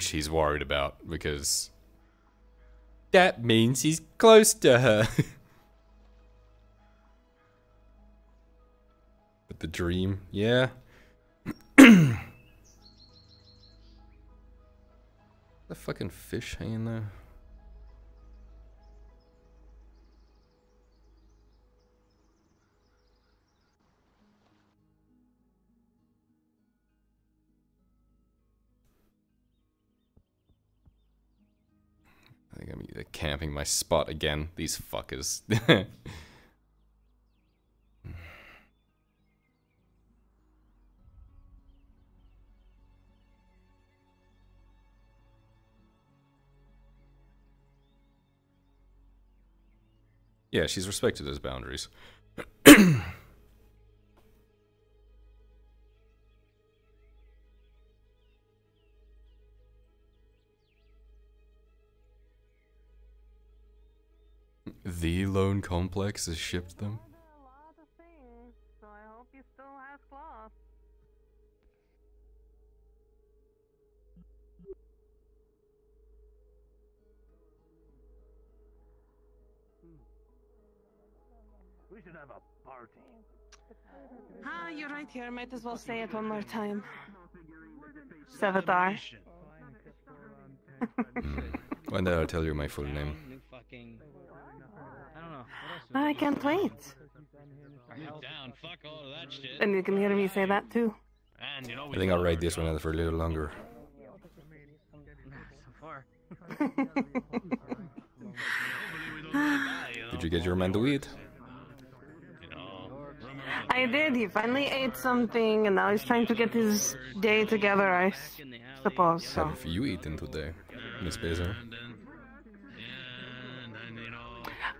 which he's worried about because that means he's close to her. but the dream, yeah. the fucking fish hanging there. I think I'm either camping my spot again. These fuckers. yeah, she's respected his boundaries. The loan complex has shipped them. a lot of things, so I hope you still have cloth. We should have a party. Ah, you're right here. Might as well say it one more time. Sevatar. One day I'll tell you my full name. New fucking. I don't know. I can't wait. Down. Fuck all of that shit. And you can hear me say that too. And you know I think I'll ride this one out for a little longer. so far. Did you get your man to eat? I did. He finally ate something, and now he's trying to get his day together, I suppose. So. Have you eaten today, Miss Bezos?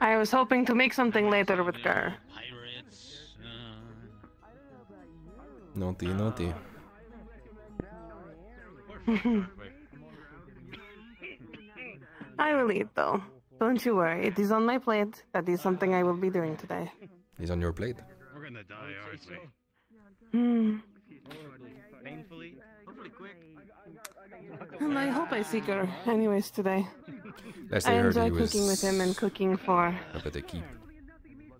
I was hoping to make something later with Gar. Naughty, naughty. I will eat though. Don't you worry. It is on my plate. That is something I will be doing today. It's on your plate. We're gonna die, aren't we? Hmm. Painfully. Hopefully quick. And I hope I see Gar anyways today. Last I I enjoy he was cooking with him and cooking for up at the keep.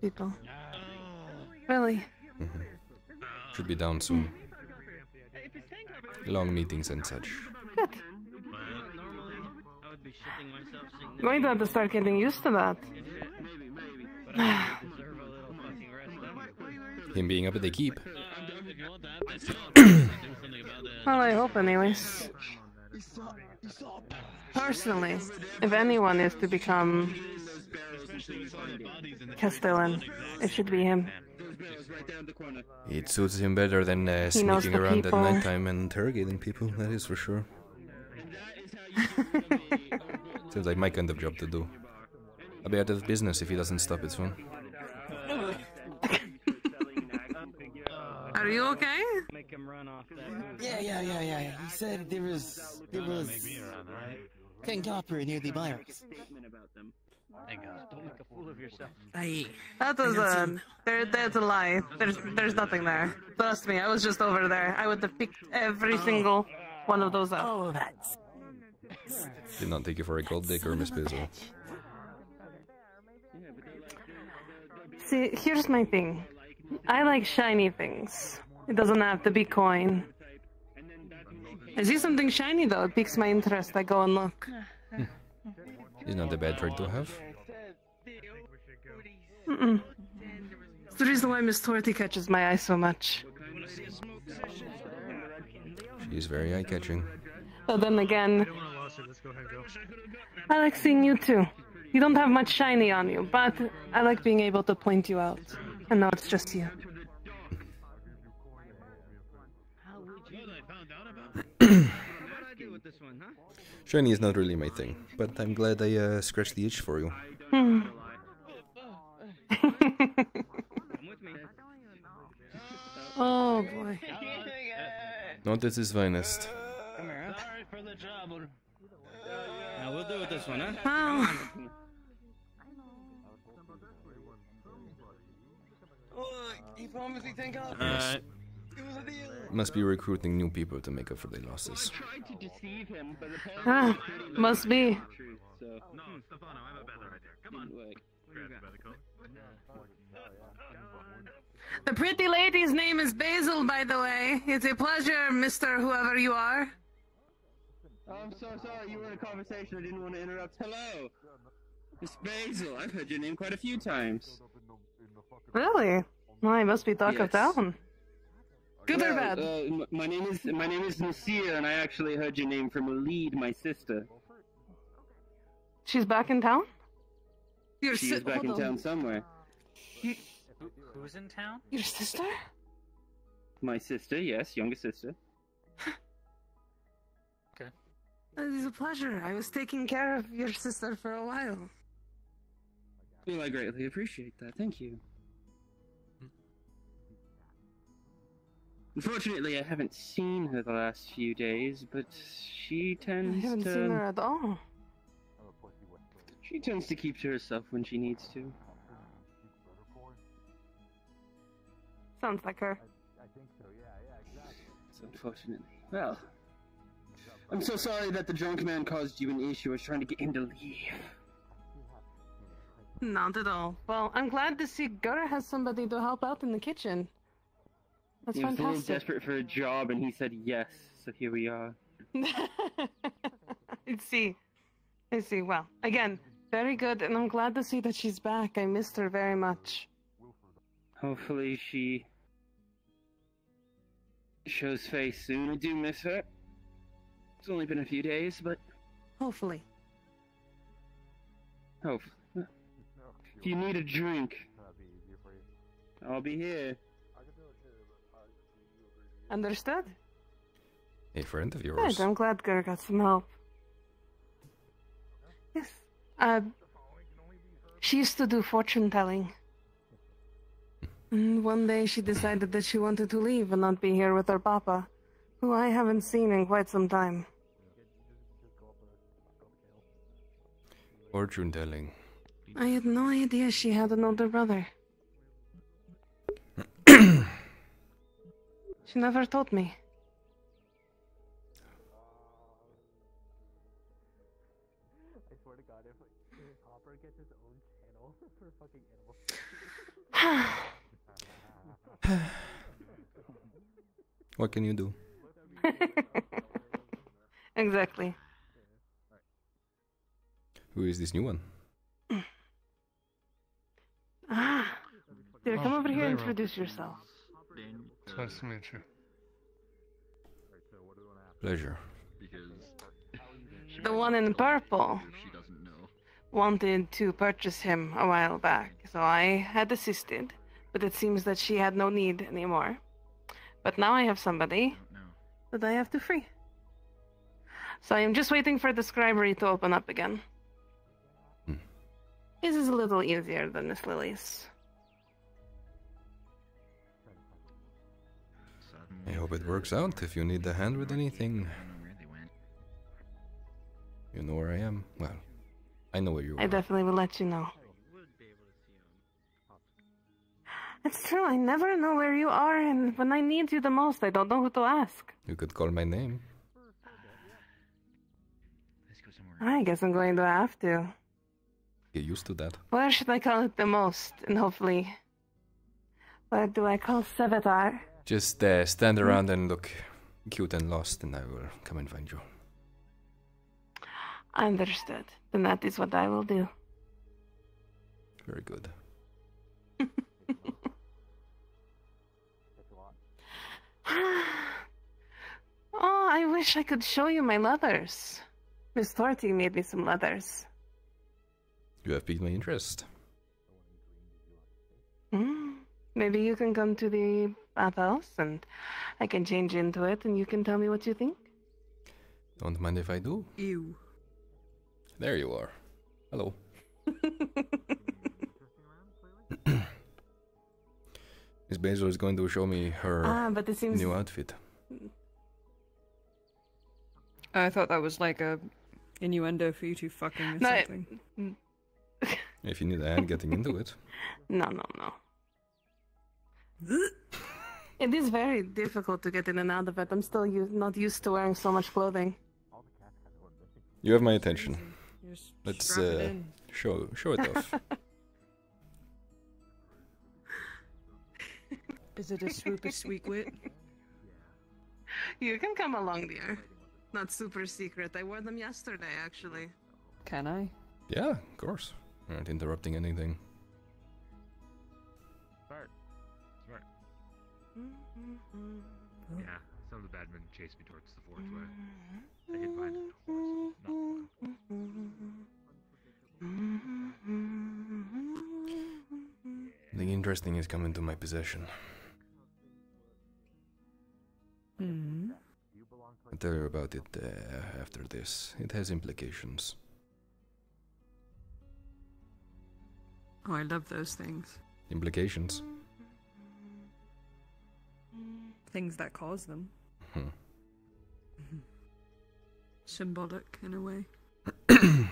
people. Really? Mm-hmm. Should be down soon. Long meetings and such. Good. Normally, I would be shitting myself seeing I'm going to have to start getting used to that. but I deserve a little fucking rest. Him being up at the keep. If you want that, that's fine. Do something. Well, I hope, anyways. Personally, if anyone is to become Castellan, it should be him. It suits him better than uh, sneaking around people. at nighttime and interrogating people, that is for sure. Seems like my kind of job to do. I'll be out of business if he doesn't stop it soon. Are you okay? Make him run off that. Yeah, yeah, yeah, yeah. yeah. He said there was there was King Copper near the barracks. Hey guys, don't make a fool of yourself. Aye. That was a um, there. That's a lie. There's there's nothing there. Trust me, I was just over there. I would have picked every oh. single one of those up. Oh, that's Did not take you for a gold digger, Miss Bizzle. See, here's my thing. I like shiny things. It doesn't have to be coin. I see something shiny though. It piques my interest. I go and look. It's not a bad trait to have. Mm-mm. It's the reason why Miss Torty catches my eye so much. She's very eye-catching. But then again, Don't want a lawsuit. Let's go ahead and go. I like seeing you too. You don't have much shiny on you, but I like being able to point you out. And now it's just you. One, huh? Shiny is not really my thing, but I'm glad I uh, scratched the itch for you. Hmm. Come with me. oh boy. Not at his finest. Come here, huh? Sorry for the trouble. Now we'll do with this one, huh? Oh. Oh, he promised me ten copies. Alright. It was a deal. Must be recruiting new people to make up for their losses. tried to deceive him, Ah, must be. truth, so No, Stefano, I have a better idea. Come on. didn't work. Grab the better coat. The pretty lady's name is Basil, by the way. It's a pleasure, Mr. Whoever you are. Oh, I'm so sorry. You were in a conversation. I didn't want to interrupt. Hello, Miss Basil. I've heard your name quite a few times. Really? Well, I must be talk of Yes. town. Good or bad? Uh, my name is my name is Nasir, and I actually heard your name from Lead, my sister. She's back in town? Your She si- is back in on. town somewhere. Who's in town? Your sister? My sister, yes, younger sister. Okay. It is a pleasure. I was taking care of your sister for a while. Well, I greatly appreciate that. Thank you. Unfortunately, I haven't seen her the last few days, but she tends I haven't to seen her at all. she tends to keep to herself when she needs to. Sounds like her. I think So unfortunately, well, I'm so sorry that the drunk man caused you an issue. I was trying to get him to leave. Not at all. Well, I'm glad to see Gur has somebody to help out in the kitchen. That's he was a little desperate for a job, and he said yes. So here we are. I see. I see. Well, again, very good, and I'm glad to see that she's back. I missed her very much. Hopefully, she shows face soon. I do miss her. It's only been a few days, but Hopefully. hopefully. If you need a drink, I'll be here. Understood? A friend of yours. I'm glad Gur got some help. Yes. Uh, she used to do fortune telling. And one day she decided that she wanted to leave and not be here with her papa, who I haven't seen in quite some time. Fortune telling. I had no idea she had an older brother. She never told me. What can you do? exactly. Who is this new one? Ah, dear, come Oh, over here and introduce yourself. It's nice to meet you. Pleasure. The one in purple wanted to purchase him a while back, so I had assisted, but it seems that she had no need anymore. But now I have somebody that I have to free. So I am just waiting for the scribery to open up again. Hmm. This is a little easier than Miss Lily's. I hope it works out. If you need a hand with anything, you know where I am. Well, I know where you I are. definitely will let you know. It's true, I never know where you are, and when I need you the most, I don't know who to ask. You could call my name. I guess I'm going to have to. Get used to that. Where should I call it the most? And hopefully. Where do I call Sevatar? Just uh, stand around and look cute and lost, and I will come and find you. Understood. Then that is what I will do. Very good. oh, I wish I could show you my leathers. Miss Torty made me some leathers. You have piqued my interest. Mm. Maybe you can come to the bathhouse and I can change into it and you can tell me what you think. Don't mind if I do. Ew. There you are. Hello. Miss Basil is going to show me her ah, but it seems new outfit. I thought that was like a innuendo for you two fucking or No, it- something. If you need a hand getting into it. no, no, no. It is very difficult to get in and out of it. I'm still not used to wearing so much clothing. You have my attention. Let's uh, show show it off. Is it a swoop a sweet wit? You can come along, dear. Not super secret. I wore them yesterday, actually. Can I? yeah, of course. You're not interrupting anything. Yeah, some of the bad men chased me towards the forge way. I hid behind a horse. Not fun. Something interesting has come into my possession. Hmm. I'll tell you about it uh, after this. It has implications. Oh, I love those things. Implications? Things that cause them. Hmm. Symbolic in a way.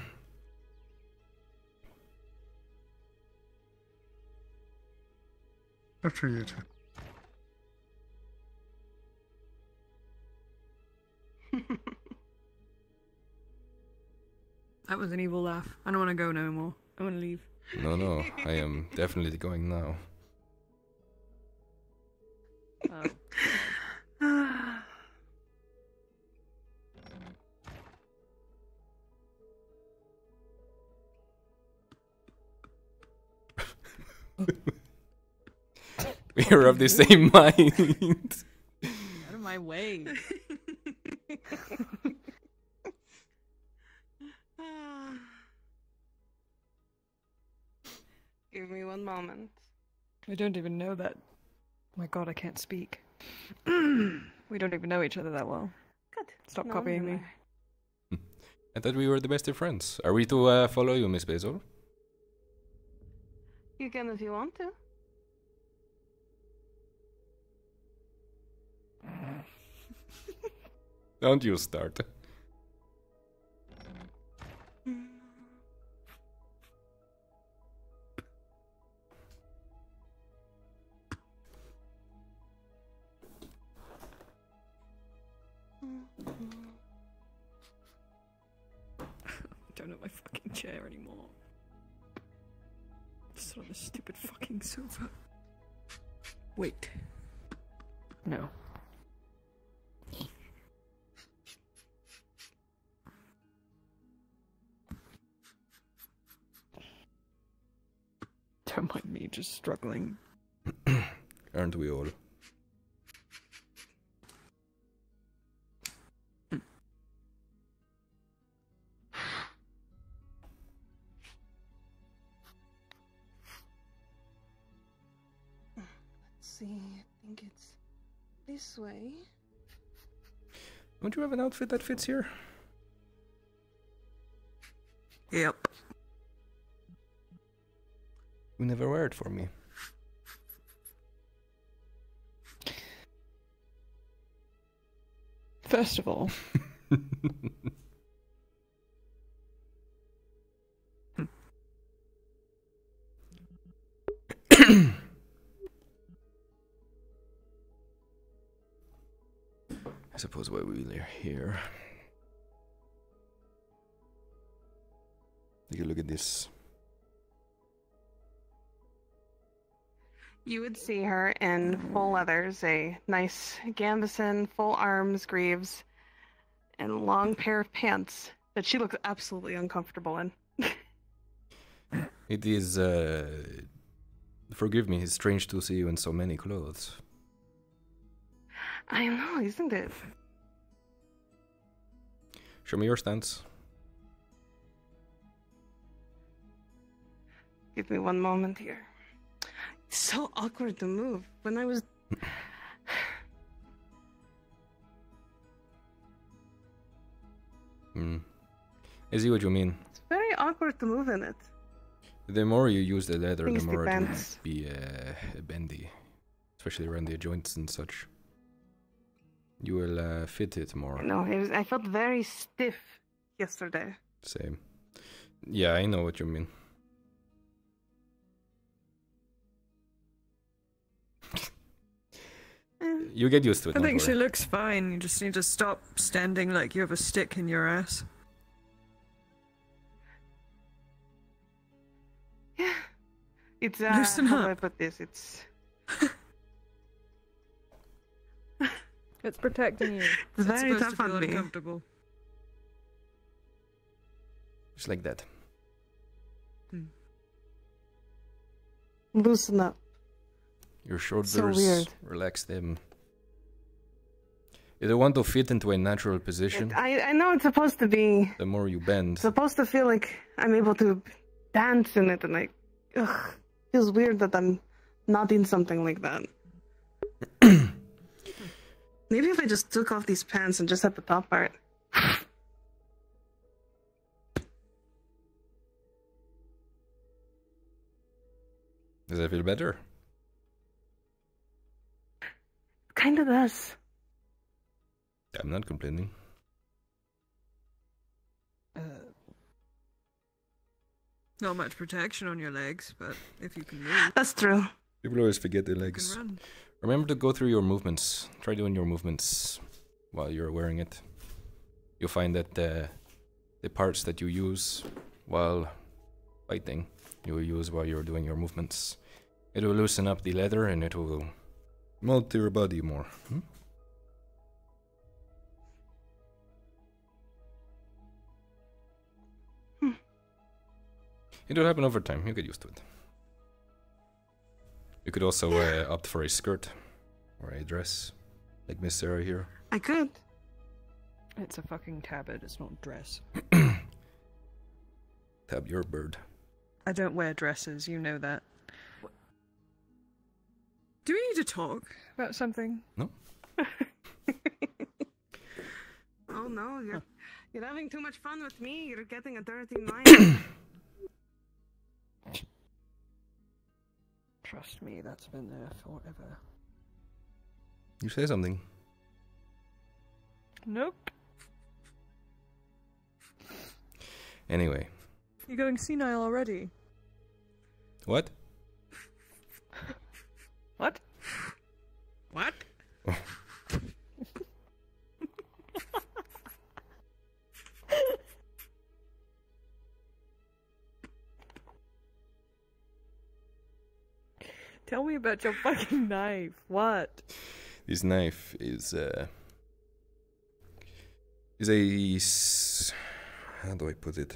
After you two. That was an evil laugh. I don't want to go no more. I want to leave. No, no, I am definitely going now. Oh. We are of the same mind. Out of my way. Give me one moment. I don't even know that. My god, I can't speak. we don't even know each other that well. Good. Stop No, copying no, me. I thought we were the best of friends. Are we to uh, follow you, Miss Basil? You can if you want to. Don't you start. Chair anymore. Just on this stupid fucking sofa. Wait. No. Don't mind me just struggling. Aren't we all? This way. Don't you have an outfit that fits here? Yep. You never wear it for me. First of all, suppose why we are here. Take a look at this. You would see her in full leathers, a nice gambeson, full arms, greaves, and long pair of pants that she looks absolutely uncomfortable in. It is, uh. Forgive me, it's strange to see you in so many clothes. I know, isn't it? Show me your stance. Give me one moment here. It's so awkward to move. When I was. Hmm. I see what you mean. It's very awkward to move in it. The more you use the leather, the Things more it depends. will be uh, bendy, especially around the joints and such. You will uh, fit it more. No, it was, I felt very stiff yesterday. Same. Yeah, I know what you mean. Eh, You get used to it. I don't think she looks fine. You just need to stop standing like you have a stick in your ass. Yeah. It's uh, Loosen how do up. I put this? It's It's protecting you. It's very tough on me. uncomfortable. Just like that. Hmm. loosen up. Your shoulders, weird. relax them. You don't want to fit into a natural position. It- I I know it's supposed to be The more you bend, supposed to feel like I'm able to dance in it, and like, ugh, feels weird that I'm not in something like that. Maybe if I just took off these pants and just had the top part. does that feel better? Kind of does. I'm not complaining. Uh, not much protection on your legs, but if you can move, That's true. People always forget their you legs. Remember to go through your movements. Try doing your movements while you're wearing it. You'll find that uh, the parts that you use while fighting, you will use while you're doing your movements. It will loosen up the leather and it will mold to your body more. Hmm? Hmm. It will happen over time. You get used to it. You could also uh, opt for a skirt or a dress, like Miss Sarah here. I could. It's a fucking tabard. It's not dress. Tab your bird. I don't wear dresses. You know that. Do we need to talk about something? No? Oh no, you're you're having too much fun with me. You're getting a dirty mind. Trust me, that's been there forever. You say something. Nope. Anyway, You're going senile already. what? What? what? Tell me about your fucking knife. What? This knife is uh is a how do I put it?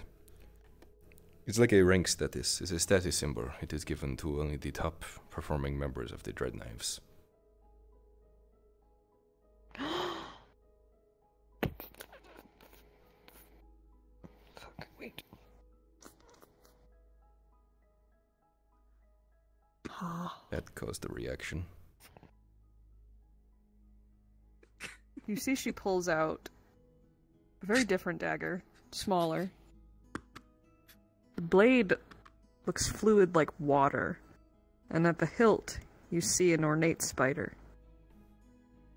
It's like a rank status. It's a status symbol. It is given to only the top performing members of the Dread Knives. Ah. That caused a reaction. You see, she pulls out a very different dagger, smaller. The blade looks fluid like water, and at the hilt, you see an ornate spider.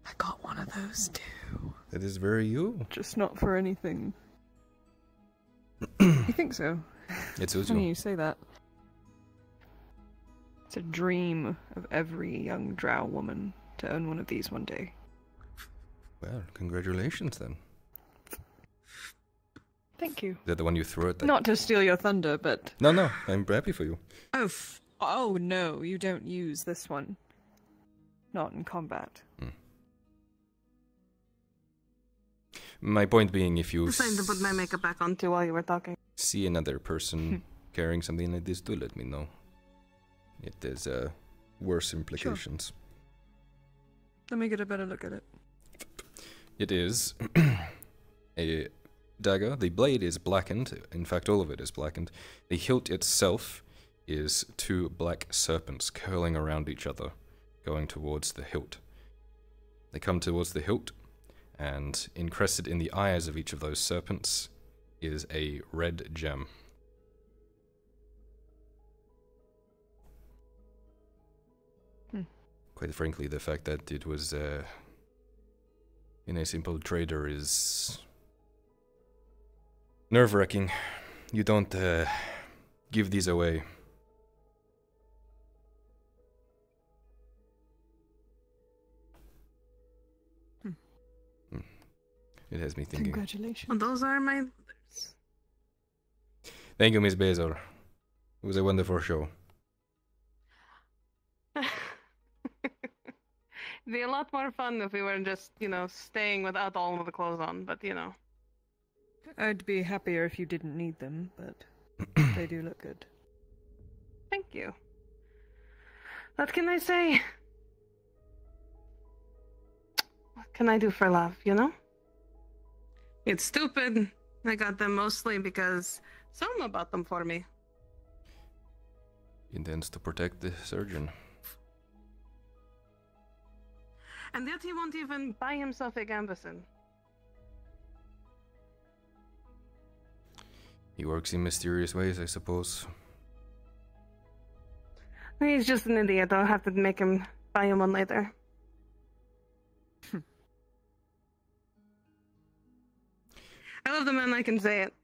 I got one of those too. That is very you. Just not for anything. you think so? It suits Funny you. you say that. It's a dream of every young drow woman to own one of these one day. Well, congratulations then. Thank you. Is that the one you threw at? the- Not to steal your thunder, but No, no. I'm happy for you. oh, f- oh no, you don't use this one. Not in combat. Hmm. My point being, if you Just time to put my makeup back on too while you were talking. see another person hmm. carrying something like this, do let me know. It has uh, worse implications. Let me get a better look at it. It is a dagger. The blade is blackened. In fact, all of it is blackened. The hilt itself is two black serpents curling around each other, going towards the hilt. They come towards the hilt, and encrusted in the eyes of each of those serpents is a red gem. Quite frankly, the fact that it was uh, in a simple trader is nerve wracking. You don't uh, give these away. It has me thinking. Congratulations. Well, those are my. Thank you, Miss Bezor. It was a wonderful show. It'd be a lot more fun if we were just, you know, staying without all of the clothes on, but you know. I'd be happier if you didn't need them, but they do look good. Thank you. What can I say? What can I do for love, you know? It's stupid. I got them mostly because Selma bought them for me. Intends to protect the surgeon. And yet he won't even buy himself a gambeson. He works in mysterious ways, I suppose. He's just an idiot. I'll have to make him buy him one later. I love the man I can say it.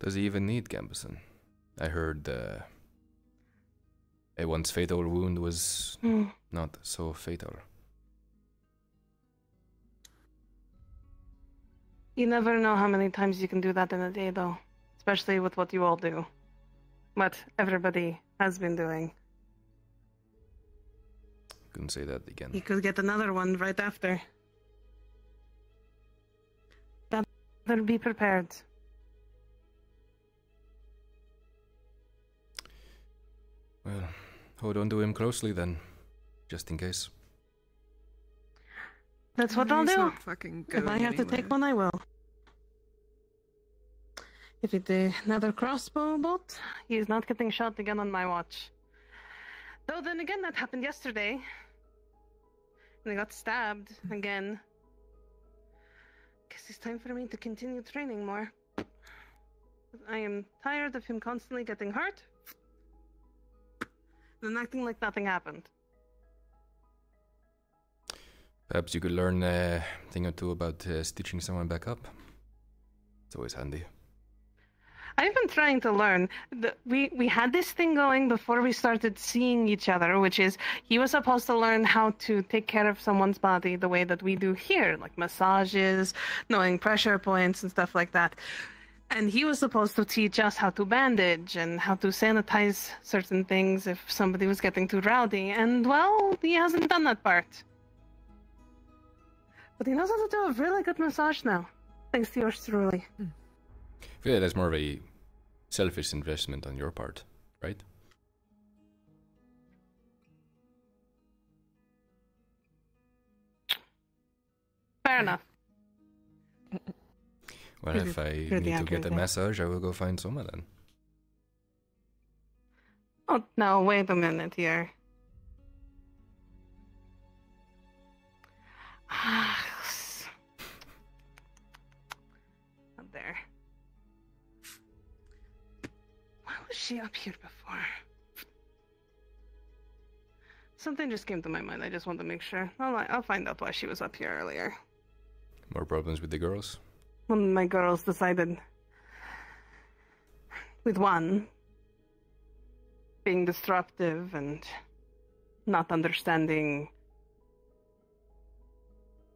Does he even need Gambeson? I heard uh, a once fatal wound was Hmm. not so fatal. You never know how many times you can do that in a day, though. Especially with what you all do. What everybody has been doing. Couldn't say that again. You could get another one right after. Better be prepared. Oh, hold on to him closely then, just in case. That's what I'll do. fucking If I going have to take one, I will. If it's another crossbow bolt, he's not getting shot again on my watch. Though then again, that happened yesterday. And I got stabbed again. Guess it's time for me to continue training more. I am tired of him constantly getting hurt. Then acting like nothing happened. Perhaps you could learn a thing or two about uh, stitching someone back up. It's always handy. I've been trying to learn. The, we we had this thing going before we started seeing each other, which is he was supposed to learn how to take care of someone's body the way that we do here, like massages, knowing pressure points and stuff like that. And he was supposed to teach us how to bandage and how to sanitize certain things if somebody was getting too rowdy. And well, he hasn't done that part. But he knows how to do a really good massage now, thanks to yours truly. Hmm. I feel like that's more of a selfish investment on your part, right? Fair enough. Well, if I need to get a there. massage, I will go find someone then. Oh, now wait a minute here. Up there. Why was she up here before? Something just came to my mind. I just want to make sure. I'll, I'll find out why she was up here earlier. More problems with the girls? When my girls decided. With one being disruptive and not understanding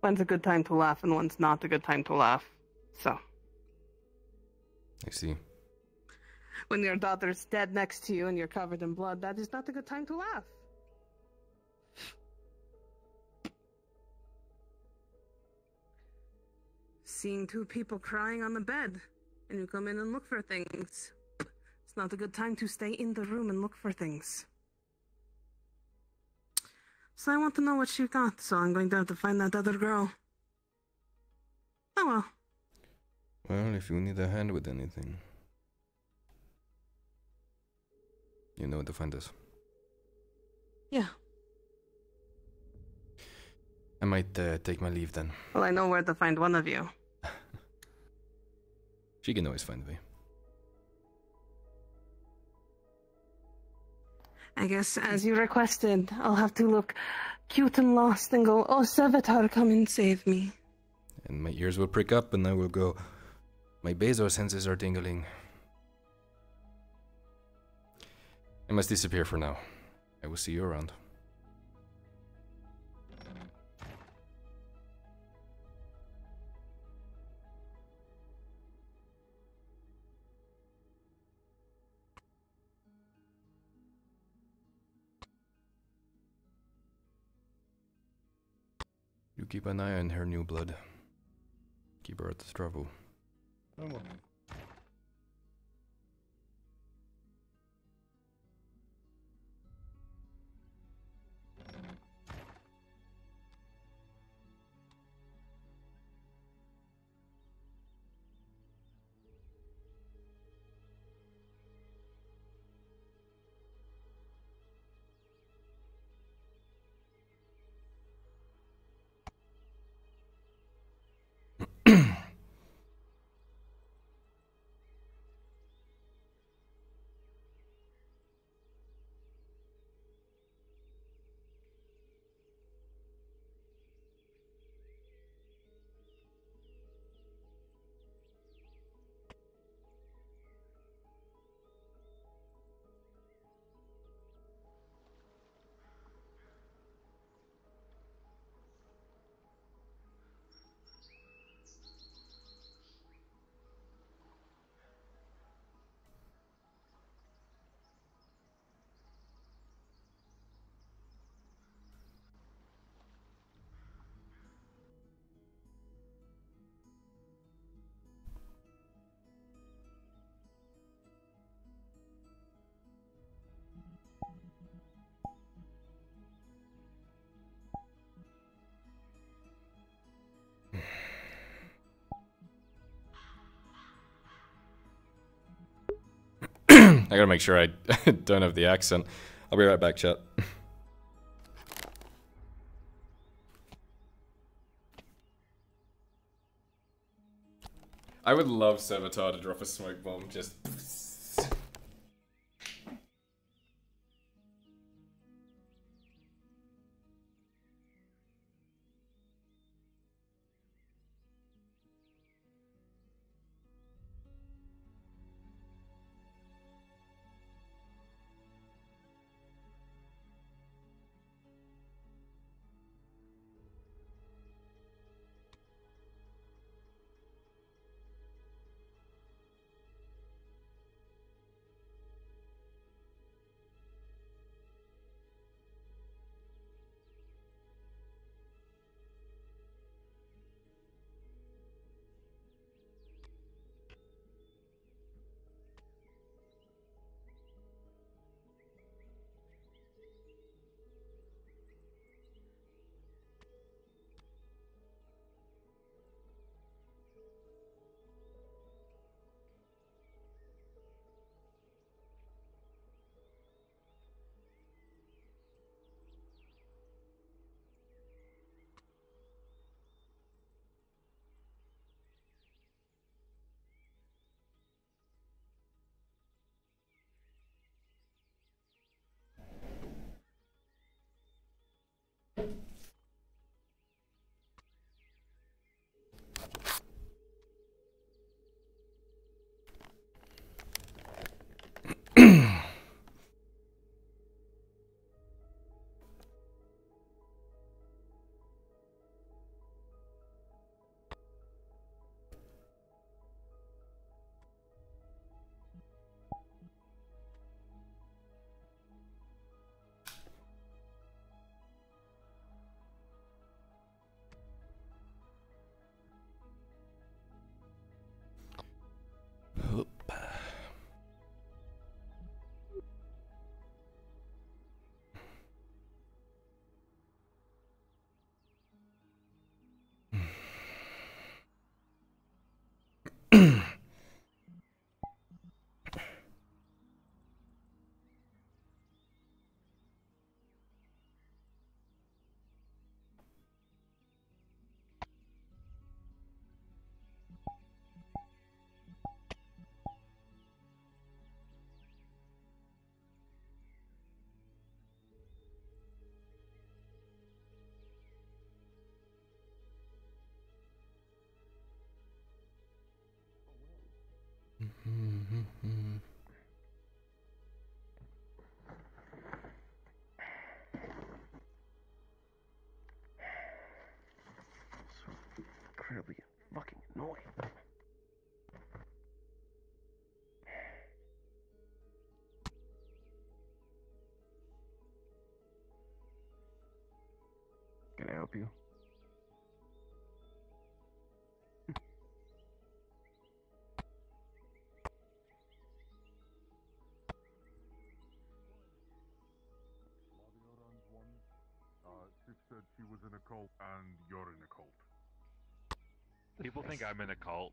when's a good time to laugh and when's not a good time to laugh. So, I see. when your daughter's dead next to you and you're covered in blood, that is not a good time to laugh. Seeing two people crying on the bed and you come in and look for things. It's not a good time to stay in the room and look for things. So I want to know what she got, so I'm going to have to find that other girl. Oh well. Well, if you need a hand with anything, you know where to find us. Yeah. I might uh, take my leave then. Well, I know where to find one of you. She can always find me. I guess, as you requested, I'll have to look cute and lost and go, Oh, Sevatar, come and save me. And my ears will prick up and I will go, my Bezor senses are tingling. I must disappear for now. I will see you around. Keep an eye on her new blood. Keep her out of trouble. I gotta make sure I don't have the accent. I'll be right back, chat. I would love Sevatar to drop a smoke bomb, just... Incredibly fucking annoying. Can I help you? Cult and you're in a cult. People think I'm in a cult.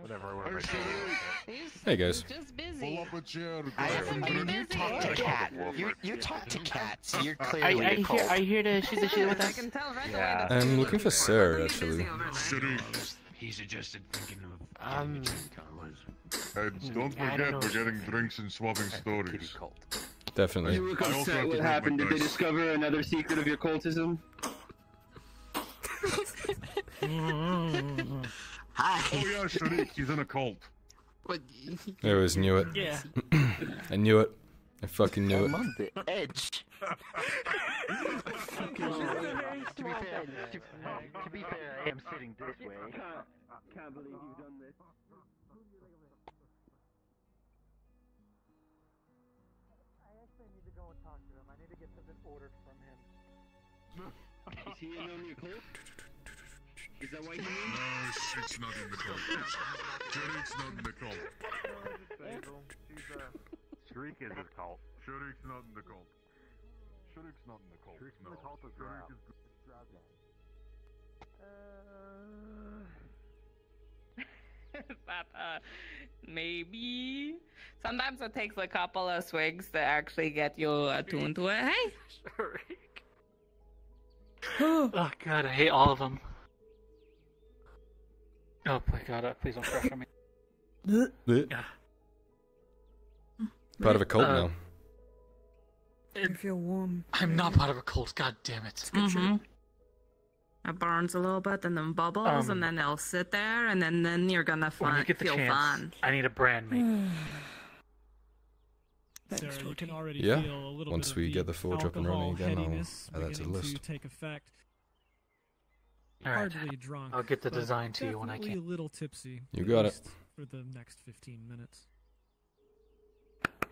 Whatever, Hey, whatever. Sharif! Hey guys. Just Pull up a chair. I, grab some I mean, you drinks, talk to and cat. talk You over you it. talk to cat, so you're Are, clearly are a you here? cult. Are you here to shoot the shit with I us? can tell right Yeah. away. that I'm looking for busy. Sarah, actually. over He suggested thinking of Um, Heads, don't I don't forget know. we're getting drinks and swapping stories. Definitely. You look upset. have to What happened? Did they discover another secret of your cultism? Hi. Oh yeah, Sharif, he's in a cult. What? I always knew it. yeah. I knew it. I fucking knew it. I'm on the edge. to be fair, to, to be fair, I am sitting this way. Can't believe you've done this. Is he in on your cult? Is that why you mean? No, Sharif's not in the cult. Sharif's not in the cult. She's uh Shriek is his cult. Sharif's not in the cult. Sharif's not in the cult. Sharif's in no. the cult of Sharif is but uh, maybe sometimes it takes a couple of swigs to actually get you attuned to it. Hey, oh god, I hate all of them. Oh my god, uh, please don't pressure me. Yeah. Part of a cult Uh, now. I feel warm. I'm not part of a cult. God damn it. mm-hmm. It burns a little bit and then bubbles, Um, and then it'll sit there, and then then you're gonna When you get the feel chance, fun. I need a brand mate. Thanks, Sarah, you can already Yeah, feel a little once bit of we the get the forge up and running again, I'll add that to the beginning list. take effect. Alright. Hardly drunk. I'll get the design to you when I can. a little tipsy. You got it. For the next 15 minutes.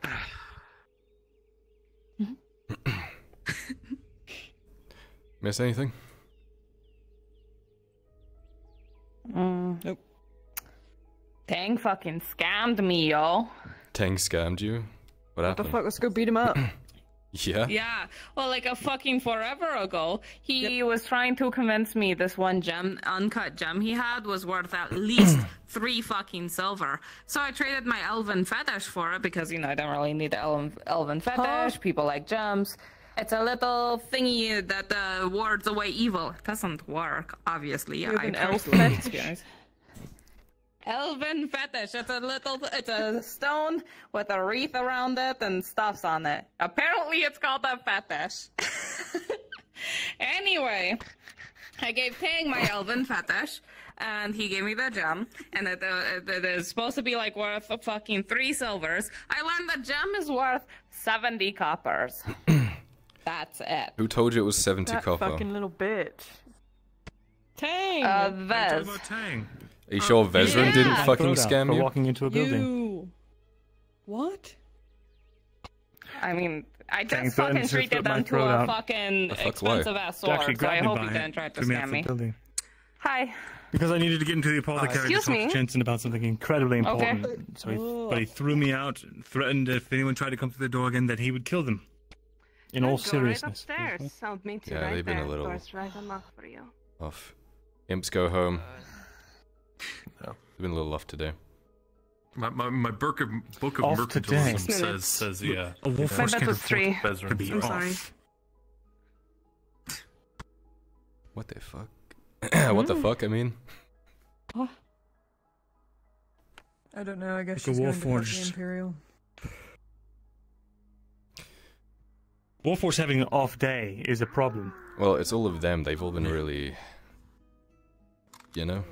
Miss anything? Tang fucking scammed me, yo. Tang scammed you? What What the fuck? Let's go beat him up. Yeah? Yeah, well, like a fucking forever ago, he was trying to convince me this one gem, uncut gem he had, was worth at least three fucking silver. So I traded my elven fetish for it because, you know, I don't really need the elven, elven fetish. People like gems. It's a little thingy that uh, wards away evil. It doesn't work, obviously. You have I an elf personally fetish? Experienced- Elven fetish. It's a little, it's a stone with a wreath around it and stuffs on it. Apparently, it's called a fetish. anyway, I gave Tang my elven fetish, and he gave me the gem, and it, uh, it, it is supposed to be like worth a fucking three silvers. I learned the gem is worth seventy coppers. That's it. Who told you it was 70 that copper? fucking little bitch. Tang. Uh, Vez. Tang. Are you sure um, Vezran Yeah. didn't fucking Throwdown scam for you? walking into a building. You. What? I mean, I Tang just threatened fucking treated them to a out. fucking The fuck, why? expensive ass sword, so I hope by you didn't try to threw me out scam me. building. Hi. Because I needed to get into the apothecary excuse to talk me? to Jensen about something incredibly Okay. important. So he, but he threw me out, threatened if anyone tried to come through the door again, that he would kill them. In all seriousness. Right upstairs. I'll meet Yeah, right they've been a little- right unlocked for you. Off. Imps go home. No. It's been a little off today. My, my, my book of, book of Off mercantilism says, says yeah. A wolf yeah. force bet was three. Bezran to be I'm sorry. What the fuck? what the mm. fuck, I mean? I don't know. I guess Like a she's going to fuck Warforged. the Imperial. Warforce having an off day is a problem. Well, it's all of them. They've all been really. You know?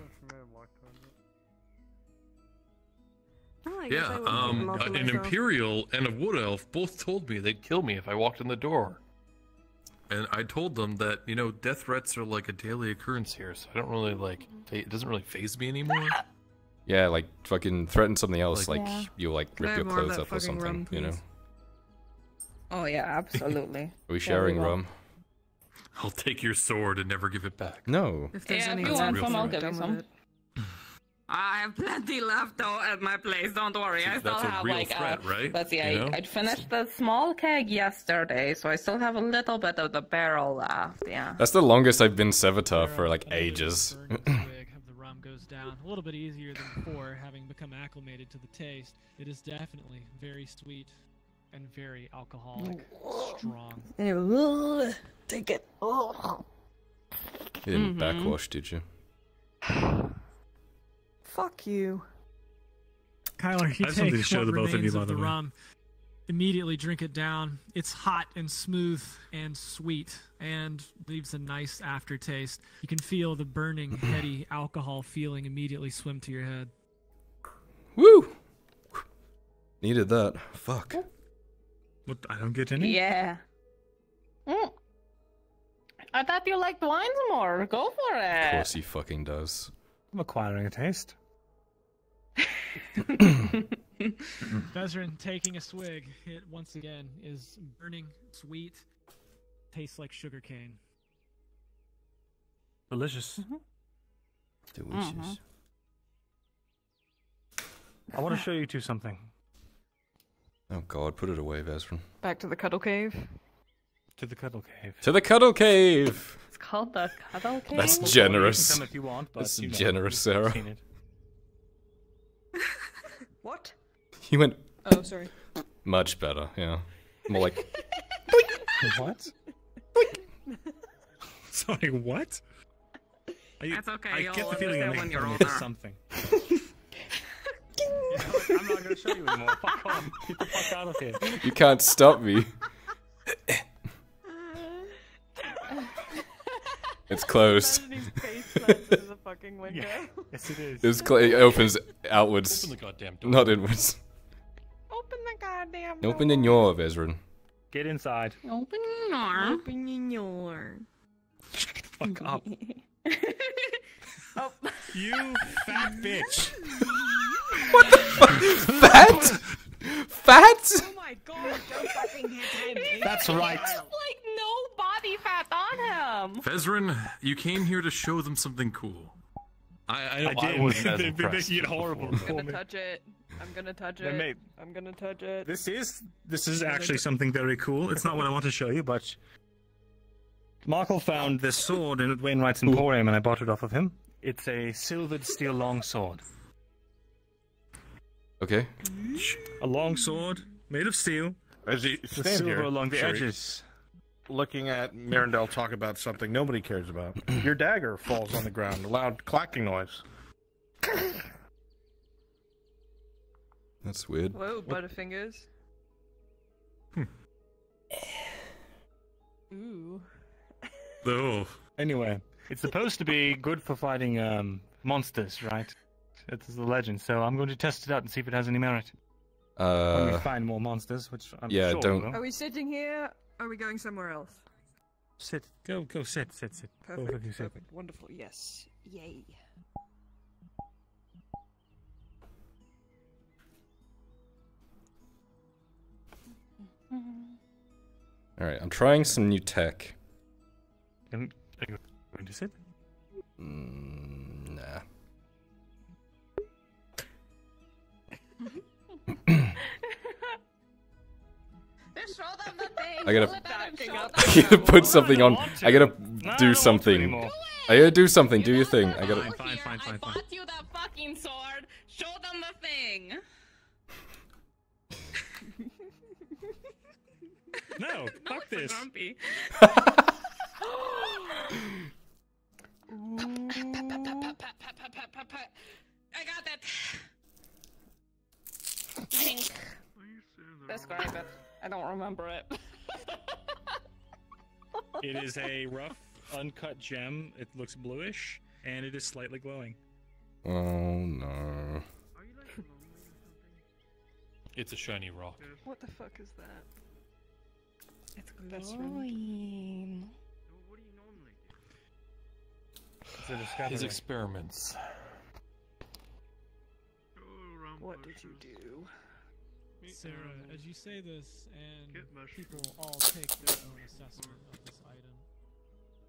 I guess I Yeah, um, them an myself. Imperial and a Wood Elf both told me they'd kill me if I walked in the door. And I told them that, you know, death threats are like a daily occurrence here, so I don't really, like, it doesn't really phase me anymore. Yeah, like fucking threaten something else, Like- like, Yeah. you'll like rip your have more of clothes up or something, rum, you know? Oh yeah, absolutely. Are we sharing well. rum? I'll take your sword and never give it back. No. If there's Yeah, any if you want some, I'll give you some. it. I have plenty left though at my place. Don't worry. I still That's a have real like threat, uh, right? Let's see. You I, know? I finished the small keg yesterday, so I still have a little bit of the barrel left. Yeah. That's the longest I've been Sevatar for like ages. twig of the rum goes down a little bit easier than before, having become acclimated to the taste. It is definitely very sweet and very alcoholic, strong. Take it. You didn't Mhm. backwash, did you? Fuck you. Kyler, you I have something take to show what the both of remains you, by the the way. rum, immediately drink it down. It's hot and smooth and sweet, and leaves a nice aftertaste. You can feel the burning, heady alcohol feeling immediately swim to your head. Woo! Needed that. Fuck. What? I don't get any. Yeah. Mm. I thought you liked wines more. Go for it. Of course he fucking does. I'm acquiring a taste. Vezrin taking a swig, it once again is burning, sweet, tastes like sugar cane. Delicious. Delicious. Mhm. I want to show you two something. Oh god, put it away, Vesrin. Back to the cuddle cave. To the cuddle cave. To the cuddle cave! It's called the cuddle cave. That's Well, you generous. can come if you want, but That's you know, generous, you've Sarah. Seen it. What? He went Oh, sorry. much better, yeah. More like What? Sorry, what? You- That's okay, I you'll get the feeling understand you're when making you're fun of me for older. something. You know? I'm not going to show you anymore. Fuck off. Get the fuck out of here. you can't stop me. It's closed. The fucking window. Yes, it is. It's cl- it opens outwards, Open the goddamn door. not inwards. Open the goddamn door. Open the door, Vesrin. Get inside. Open your door. Open your Fuck up. Oh. You fat bitch. What the fuck? fat? Fat? Oh my god, don't fucking hit him. That's right. There's like no body fat on him. Vezrin, you came here to show them something cool. I, I, know I I, did. wasn't as They've been making it as horrible before, for but- me. touch it. I'm gonna touch it. made- I'm gonna touch it. This is this is actually something very cool. It's not what I want to show you, but Markle found this sword in Wainwright's Emporium, and I bought it off of him. It's a silvered steel longsword. Okay. A long sword made of steel. As you with stand silver here, along the Sherry, edges. Looking at Mirandel talk about something nobody cares about, your dagger falls on the ground, a loud clacking noise. That's weird. Whoa, Butterfingers. Hmm. Ooh. Oh. Anyway, it's supposed to be good for fighting um, monsters, right? That is the legend. So I'm going to test it out and see if it has any merit. when we Uh, find more monsters, which I'm yeah, sure don't- will. Are we sitting here? Are we going somewhere else? Sit. Go. Go. Sit. Sit. Sit. Both of Perfect. you sit. Perfect. Wonderful. Yes. Yay. all right, I'm trying some new tech. Can- Are you going to sit? Mm, nah. I gotta- Pull it out and show them. I gotta put something on. I gotta No, don't do want to something. anymore. I gotta do something. Do your thing. I gotta. Fine, fine, fine, fine, fine. Bought you that fucking sword. Show them the thing. No, fuck It's this. grumpy. I got it. Think. Describe it. I don't remember it. It is a rough, uncut gem. It looks bluish, and it is slightly glowing. Oh no. It's a shiny rock. What the fuck is that? It's That's glowing. It's a discovery. His experiments. What did you do? Sarah, as you say this, and people all take their own assessment of this item,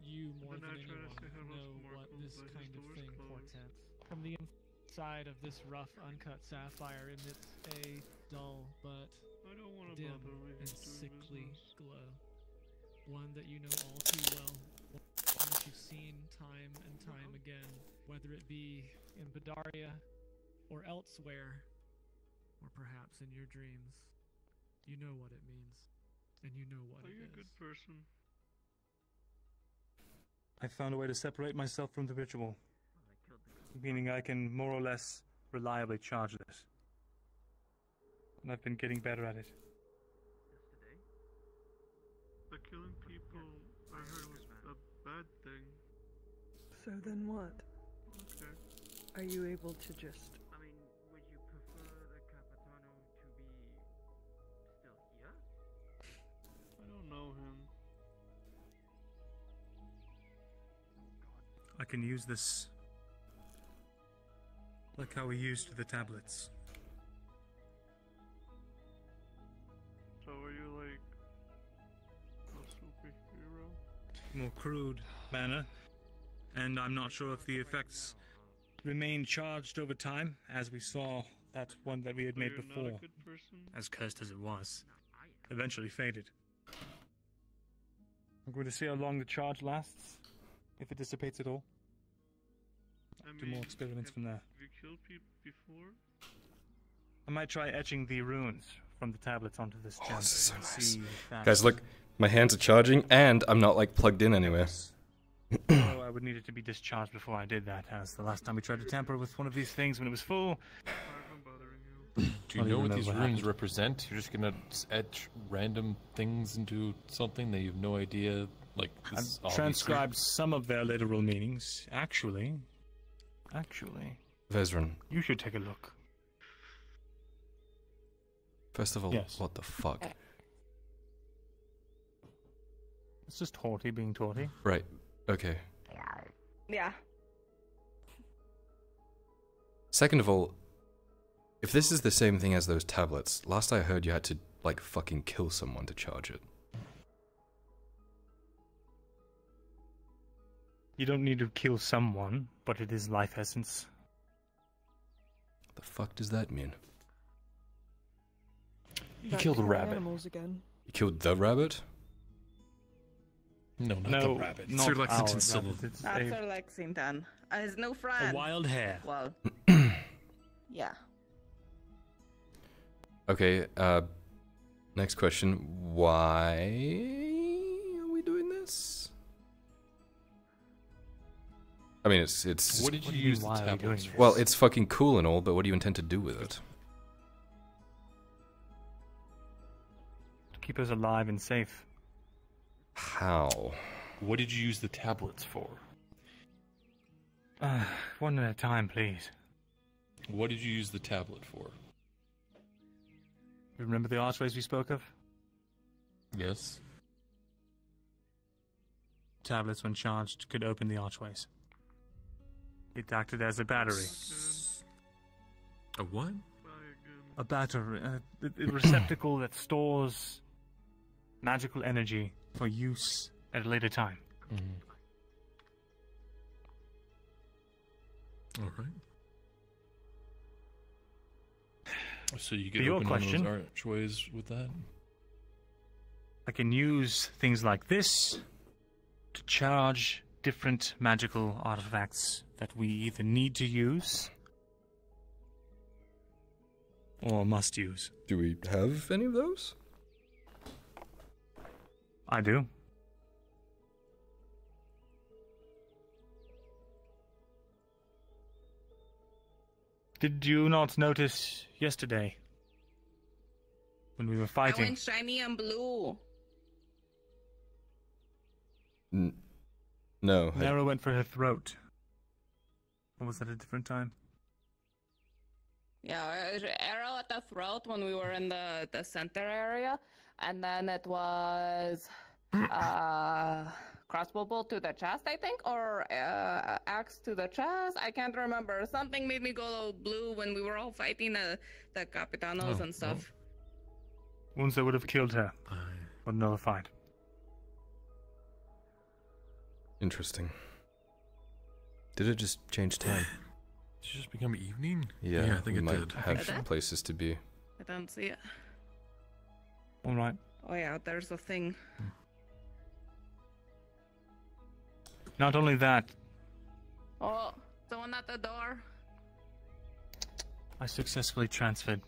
you more than anyone know what this kind of thing portends. From the inside of this rough, uncut sapphire emits a dull but I don't dim and sickly glow. One that you know all too well, one that you've seen time and time again, whether it be in Badaria or elsewhere, or perhaps in your dreams. You know what it means, and you know what Are it you a is. good person? I found a way to separate myself from the ritual, meaning I can more or less reliably charge this. And I've been getting better at it. The killing people, I heard was a bad thing. So then what? Okay. Are you able to just. I can use this like how we used the tablets. So are you like a superhero? More crude manner, and I'm not sure if the effects remain charged over time, as we saw that one that we had So made you're not a before, as cursed as it was, eventually faded. I'm going to see how long the charge lasts, if it dissipates at all. I Do more experiments have from there. You killed people before? I might try etching the runes from the tablets onto this oh, gem. Oh, this is so nice. see Guys, look, my hands are charging, and I'm not like plugged in anywhere. oh, I would need it to be discharged before I did that, as the last time we tried to tamper with one of these things when it was full. Do you know what these what runes happened. represent? You're just gonna etch random things into something that you have no idea. Like this I've obviously- transcribed some of their literal meanings. Actually, actually, Vezran, you should take a look. first of all, Yes. what the fuck? It's just haughty being Torty. Right, okay. Yeah. Second of all, if this is the same thing as those tablets, last I heard you had to, like, fucking kill someone to charge it. You don't need to kill someone, but it is life essence. The fuck does that mean? You killed to a rabbit. Animals again. You killed the rabbit? No, not No, the rabbit. not Sir Lexington our Silver. rabbit, it's That's a- Sir Lexington. Uh, his new friend. wild hare. Well. yeah. Okay, uh, next question. Why are we doing this? I mean, it's it's. What did you do you use mean, the why are we tablets for? Well, it's fucking cool and all, but what do you intend to do with it? to keep us alive and safe. How? What did you use the tablets for? Uh, one at a time, please. What did you use the tablet for? Remember the archways we spoke of? Yes. Tablets, when charged, could open the archways. It acted as a battery. A what? A battery. Uh, a, a receptacle that stores magical energy for use at a later time. Mm-hmm. All right. So you get your open question- those archways with that? I can use things like this to charge different magical artifacts that we either need to use or must use. Do we have any of those? I do. Did you not notice yesterday when we were I fighting? went shiny and blue. N- no. I- Nara went for her throat. Or was that a different time? Yeah, arrow at the throat when we were in the the center area, and then it was uh crossbow bolt to the chest, I think, or uh, axe to the chest. I can't remember. Something made me go blue when we were all fighting the the capitanos Oh, and stuff. Wounds that would have killed her. But nullified. Interesting. Did it just change time? Did it just become evening? Yeah, I think we it might did. have Did it? places to be. I don't see it. All right. Oh yeah, there's a thing. Not only that, Oh, someone at the door. I successfully transferred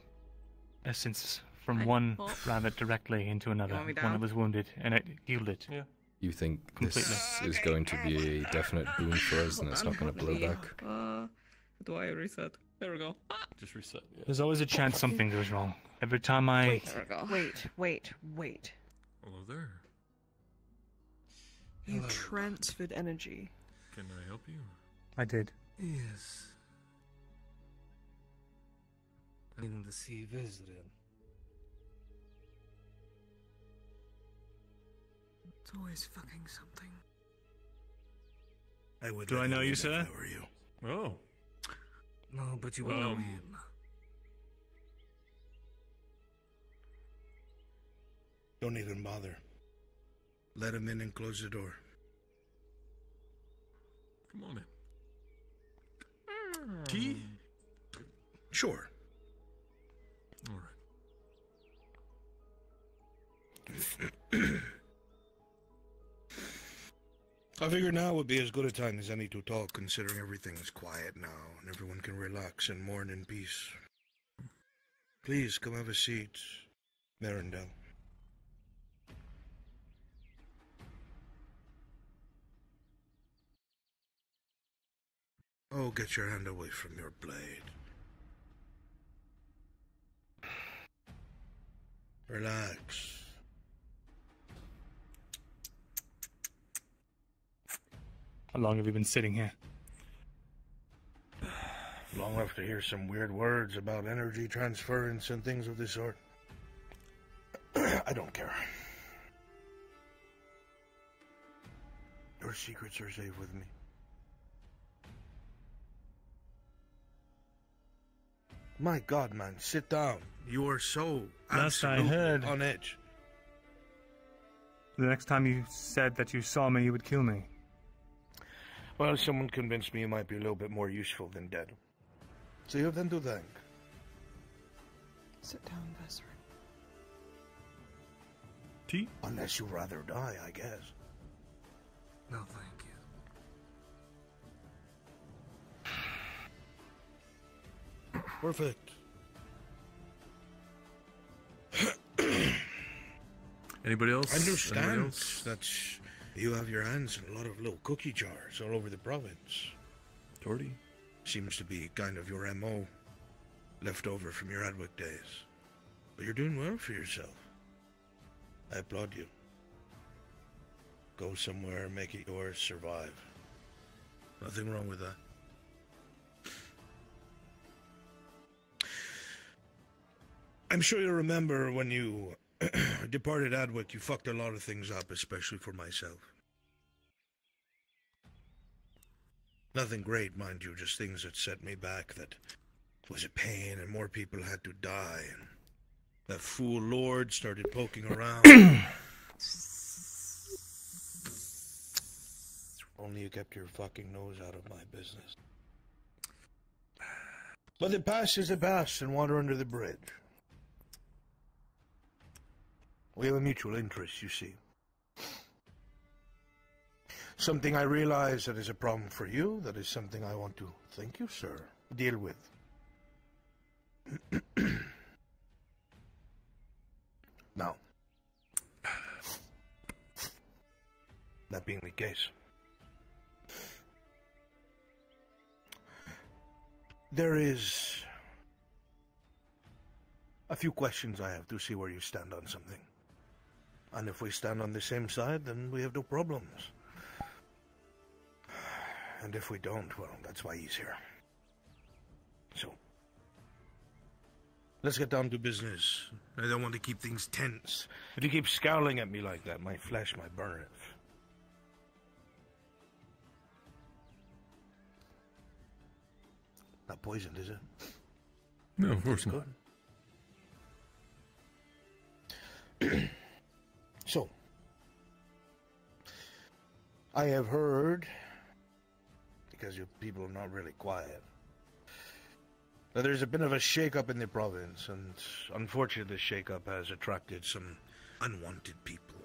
essence from I- one oh. rabbit directly into another one me when was wounded, and it healed it. Yeah. You think Completely. this is going to be a definite boon for us and it's not going to blow back? Uh, do I reset? There we go. Just reset. Yeah. There's always a chance something goes wrong. Every time I there we go. Wait, wait, wait. Hello there. You transferred energy. Can I help you? I did. Yes. Needing to see visiting. Always fucking something. I would Do I know you, in sir? If I were you. Oh. No, but you will know Um, him. Don't even bother. Let him in and close the door. Come on in. Tea? Sure. All right. I figure now would be as good a time as any to talk, considering everything is quiet now and everyone can relax and mourn in peace. Please come have a seat, Marindel. Oh, get your hand away from your blade. Relax. How long have you been sitting here? Long enough to hear some weird words about energy transference and things of this sort. I don't care. Your secrets are safe with me. My God, man, sit down. You are so Last I absolutely heard- on edge. The next time you said that you saw me, you would kill me. Well, someone convinced me you might be a little bit more useful than dead. So you have them to thank. Sit down, Vesser. Tea? Unless you rather die, I guess. No, thank you. Perfect. Anybody else? I Anybody understand else? that you have your hands in a lot of little cookie jars all over the province. Torty? Seems to be kind of your MO, left over from your Adwick days. But you're doing well for yourself. I applaud you. Go somewhere, make it yours, survive. Nothing wrong with that. I'm sure you remember when you departed Adwick, you fucked a lot of things up, especially for myself. Nothing great, mind you, just things that set me back that was a pain and more people had to die and that fool lord started poking around. Only you kept your fucking nose out of my business. But the past is the past and water under the bridge. We have a mutual interest, you see. Something I realize that is a problem for you, that is something I want to, thank you, sir, deal with. now, that being the case, there is a few questions I have to see where you stand on something. And if we stand on the same side, then we have no problems. And if we don't, well, that's why he's here. So, let's get down to business. I don't want to keep things tense. If you keep scowling at me like that, my flesh might burn it. Not poisoned, is it? No, of course not. So, I have heard, because your people are not really quiet, Now, there's a bit of a shake-up in the province, and unfortunately, the shake-up has attracted some unwanted people.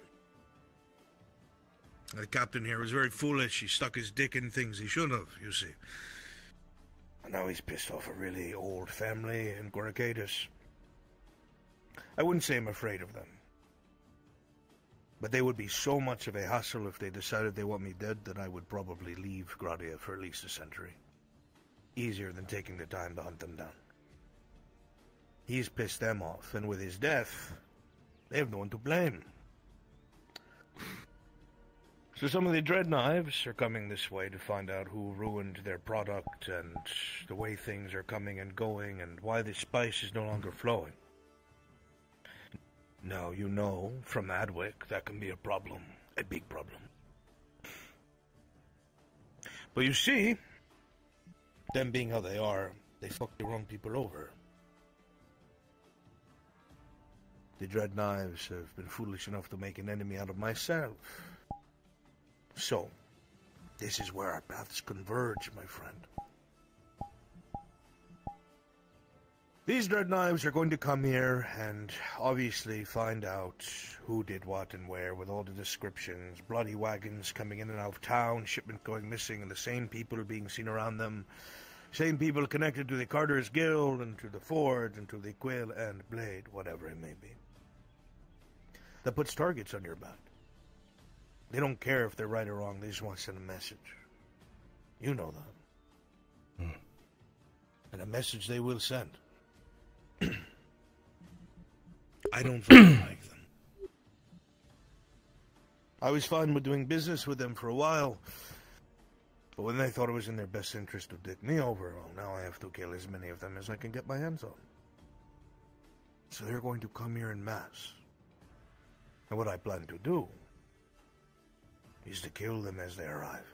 The captain here was very foolish. He stuck his dick in things he shouldn't have, you see. And now he's pissed off a really old family in Guaracadis. I wouldn't say I'm afraid of them. But they would be so much of a hassle if they decided they want me dead that I would probably leave Gradia for at least a century. Easier than taking the time to hunt them down. He's pissed them off, and with his death, they have no one to blame. So some of the Dread Knives are coming this way to find out who ruined their product and the way things are coming and going and why the spice is no longer flowing. Now, you know, from Adwick, that can be a problem. A big problem. But you see, them being how they are, they fucked the wrong people over. The Dread Knives have been foolish enough to make an enemy out of myself. So, this is where our paths converge, my friend. These Dread Knives are going to come here and obviously find out who did what and where with all the descriptions. Bloody wagons coming in and out of town, shipment going missing, and the same people being seen around them. Same people connected to the Carter's Guild and to the Forge and to the Quill and Blade, whatever it may be. That puts targets on your back. They don't care if they're right or wrong, they just want to send a message. You know that. Hmm. And a message they will send. I don't fucking like them. I was fine with doing business with them for a while. But when they thought it was in their best interest to dick me over, well, now I have to kill as many of them as I can get my hands on. So they're going to come here in mass. And what I plan to do is to kill them as they arrive.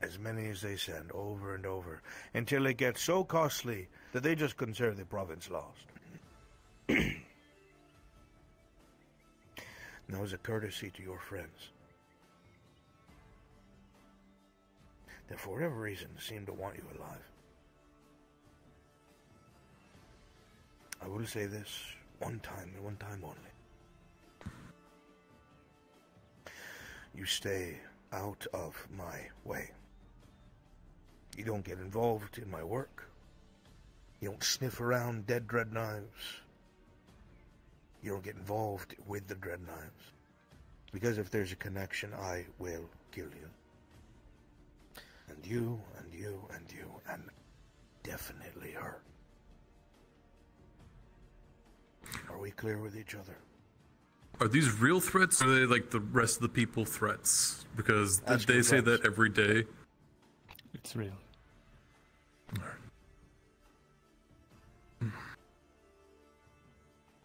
As many as they send over and over until it gets so costly that they just consider the province lost. now, as a courtesy to your friends, that for whatever reason seem to want you alive, I will say this one time and one time only. You stay out of my way. You don't get involved in my work. You don't sniff around dead dread knives. You don't get involved with the dread knives. Because if there's a connection, I will kill you. And you, and you, and you, and definitely her. Are we clear with each other? Are these real threats? Are they like the rest of the people threats? Because th- That's they say correct. that every day. It's real.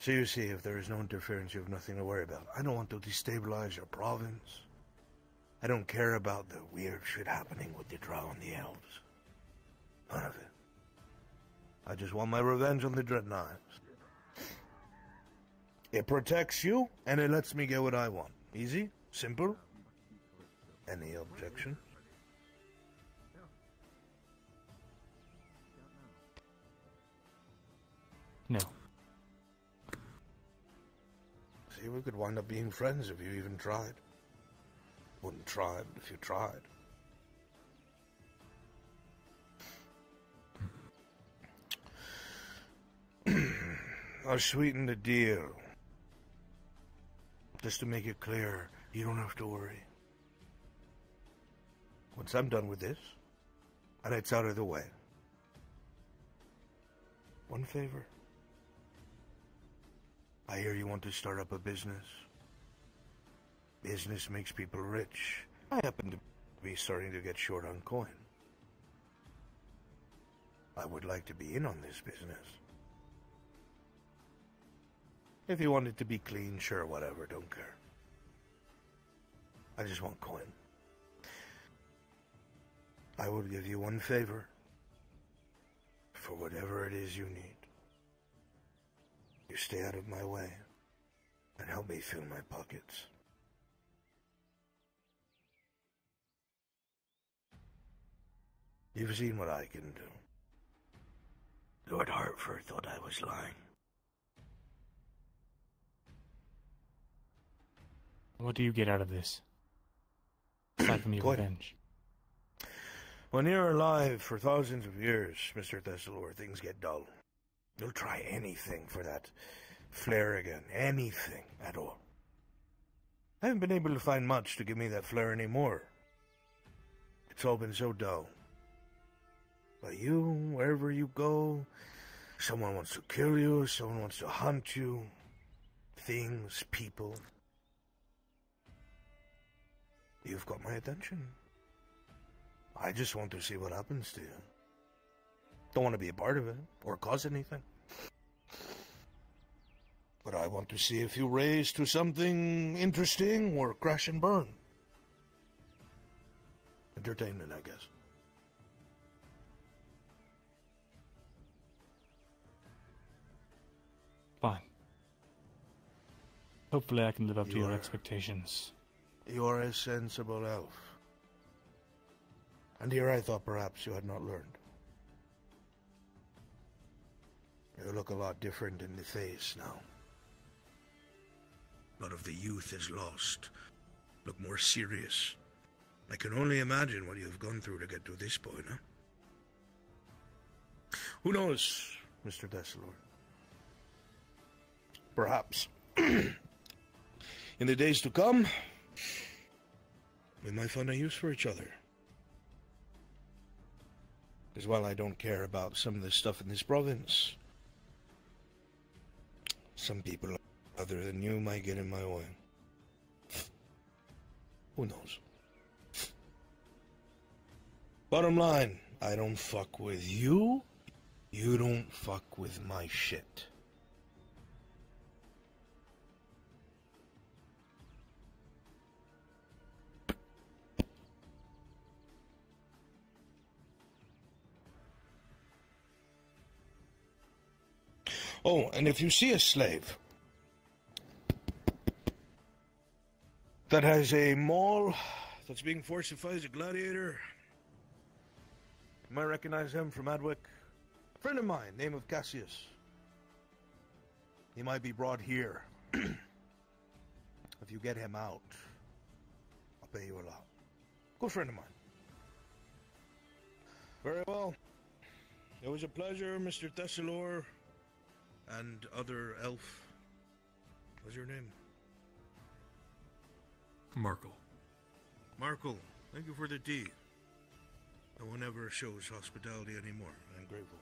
So you see, if there is no interference, you have nothing to worry about. I don't want to destabilize your province. I don't care about the weird shit happening with the Drow and the Elves. None of it. I just want my revenge on the Dread Knives. It protects you, and it lets me get what I want. Easy? Simple? Any objection? No. See, we could wind up being friends if you even tried. Wouldn't try, but if you tried. I'll sweeten the deal. Just to make it clear, you don't have to worry. Once I'm done with this, and it's out of the way, one favor. I hear you want to start up a business. Business makes people rich. I happen to be starting to get short on coin. I would like to be in on this business. If you want it to be clean, sure, whatever, don't care. I just want coin. I will give you one favor for whatever it is you need. You stay out of my way and help me fill my pockets. You've seen what I can do. Lord Hartford thought I was lying. What do you get out of this? Aside from your ahead. revenge. When you're alive for thousands of years, Mr. Thessalor, things get dull. You'll try anything for that flare again. Anything at all. I haven't been able to find much to give me that flare anymore. It's all been so dull. But you, wherever you go, someone wants to kill you, someone wants to hunt you. Things, people. You've got my attention. I just want to see what happens to you. Don't want to be a part of it or cause anything. But I want to see if you raise to something interesting or crash and burn. Entertainment, I guess. Fine. Hopefully I can live up to your are- expectations. You're a sensible elf. And here I thought perhaps you had not learned. You look a lot different in the face now. Lot of the youth is lost. Look more serious. I can only imagine what you've gone through to get to this point, huh? Who knows, Mr. Thessalor? Perhaps. in the days to come, we might find a use for each other. Because while I don't care about some of the stuff in this province, some people other than you might get in my way. Who knows? Bottom line, I don't fuck with you. You don't fuck with my shit. Oh, and if you see a slave that has a maul that's being forcified as a gladiator, you might recognize him from Adwick. A friend of mine, name of Cassius. He might be brought here. if you get him out, I'll pay you a lot. Good friend of mine. Very well. It was a pleasure, Mr. Thessalor and other elf. What's your name? Markle. Markle. Thank you for the tea. No one ever shows hospitality anymore. I'm grateful.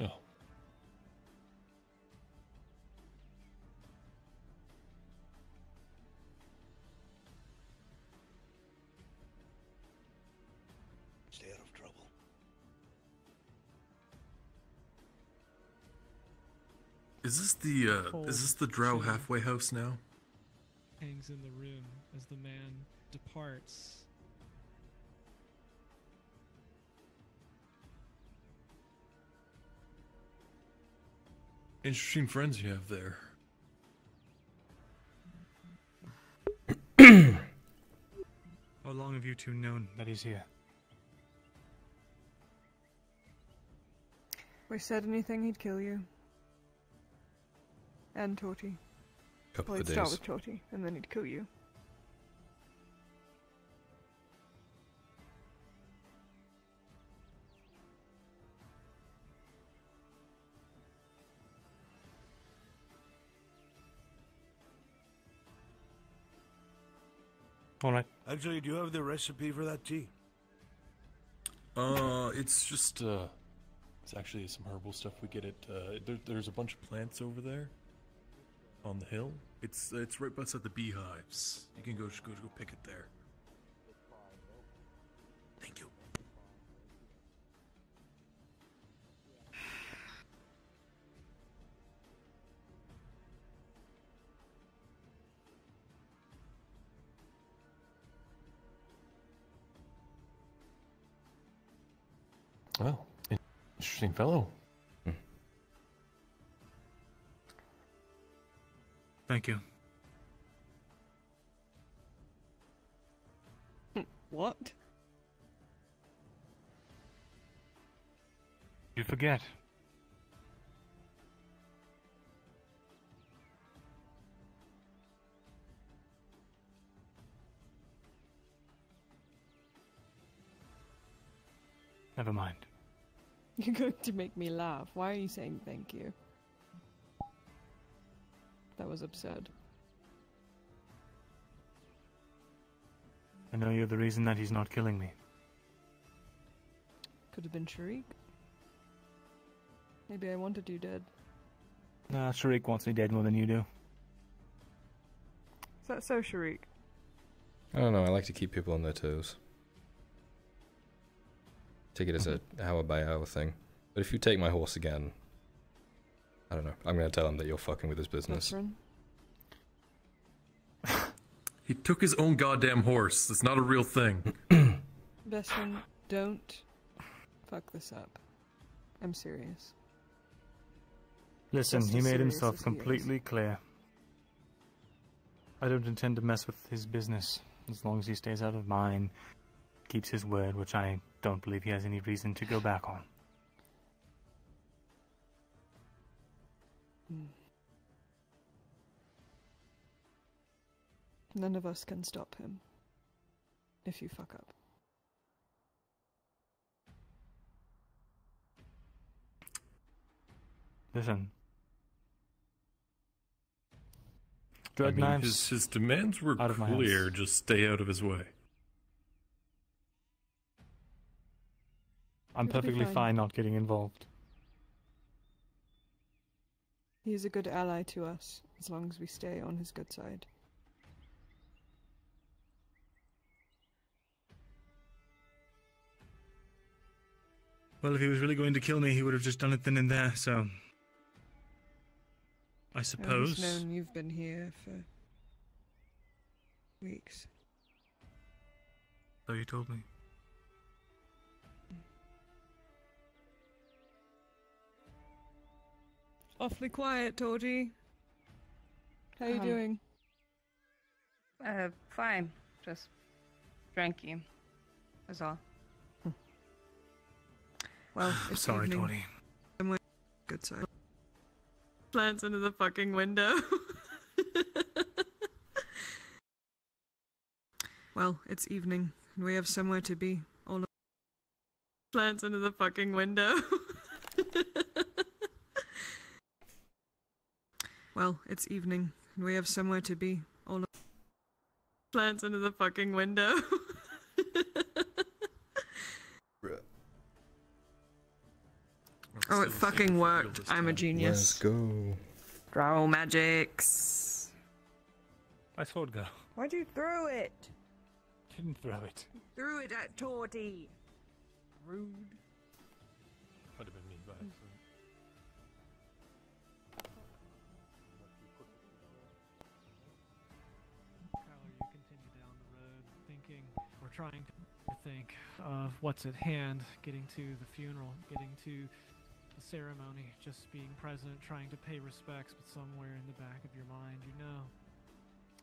Oh. Stay out of trouble. Is this the uh, is this the Drow halfway house now? Hangs in the room as the man departs. Interesting friends you have there. How long have you two known that he's here? We said anything, he'd kill you. And Toti. Couple well, of he'd start with Toti, and then he'd kill you. All right. Actually, do you have the recipe for that tea? Uh, it's just uh, it's actually some herbal stuff we get at. Uh, there, there's a bunch of plants over there on the hill. It's uh, it's right beside the beehives. You can go go go pick it there. Thank you. Well, interesting fellow. Thank you. What? You forget. Never mind. You're going to make me laugh. Why are you saying thank you? That was absurd. I know you're the reason that he's not killing me. Could have been Sharik. Maybe I wanted you dead. Nah, Sharik wants me dead more than you do. Is that so, Sharik? I don't know. I like to keep people on their toes. Take it as a hour by hour thing. But if you take my horse again, I don't know. I'm gonna tell him that you're fucking with his business. He took his own goddamn horse. That's not a real thing. Veteran, don't fuck this up. I'm serious. Listen, Just he made himself as he completely clear. I don't intend to mess with his business as long as he stays out of mine, keeps his word, which I don't believe he has any reason to go back on. Hmm. None of us can stop him. If you fuck up. Listen. I mean, knives. his, his demands were out of my clear. house. Just stay out of his way. I'm It'll perfectly fine. fine not getting involved. He is a good ally to us, as long as we stay on his good side. Well, if he was really going to kill me, he would have just done it then and there, so. I I've suppose. just known you've been here for weeks. So you told me. Awfully quiet, Torgy. How you Um, doing? Uh, fine. Just drinking. That's all. Well, it's Sorry, evening. Tony. I'm with good side. Plants into the fucking window. well, it's evening, and we have somewhere to be. All of plants into the fucking window. well, it's evening, and we have somewhere to be. All of plants into the fucking window. Oh, it fucking worked. I'm a genius. Let's go. Draw magics. My sword go. Why'd you throw it? Didn't throw it. Threw it at Torty. Rude. Trying to think of what's at hand, getting to the funeral, getting to the ceremony, just being present, trying to pay respects, but somewhere in the back of your mind, you know,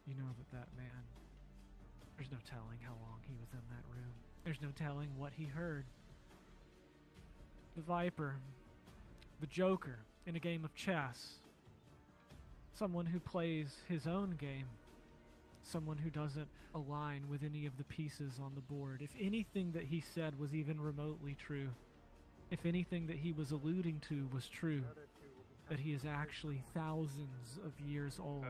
you know that that man, there's no telling how long he was in that room. There's no telling what he heard. The Viper, the Joker in a game of chess, someone who plays his own game, someone who doesn't align with any of the pieces on the board. If anything that he said was even remotely true, if anything that he was alluding to was true, that he is actually thousands of years old.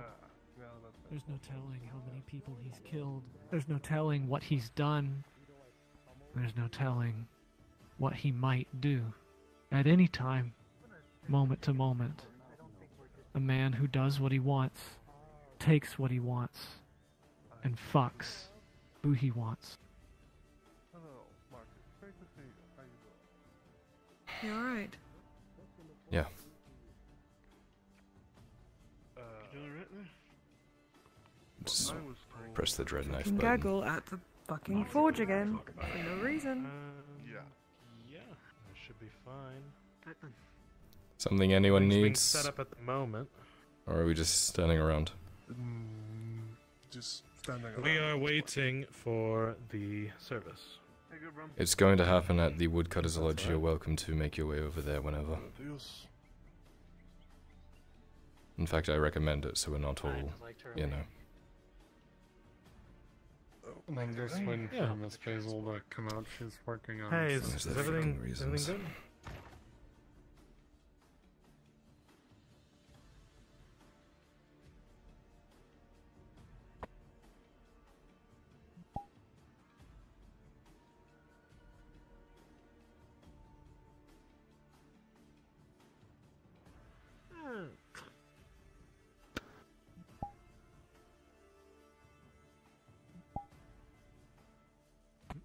There's no telling how many people he's killed. There's no telling what he's done. There's no telling what he might do at any time, moment to moment. A man who does what he wants, takes what he wants, and fucks who he wants. You alright? Yeah. Just press the dread knife Fucking button. gaggle at the fucking forge again. For no reason. Yeah. Yeah, it should be fine. Something anyone Everything's being needs? set up at the moment. Or are we just standing around? Mm, just standing We are waiting for the service. It's going to happen at the Woodcutters Lodge. You're welcome to make your way over there whenever. In fact, I recommend it so we're not all, you know. And I'm just waiting Yeah. Miss Basil to come out. She's working on Hey, is, some- is everything, is everything good?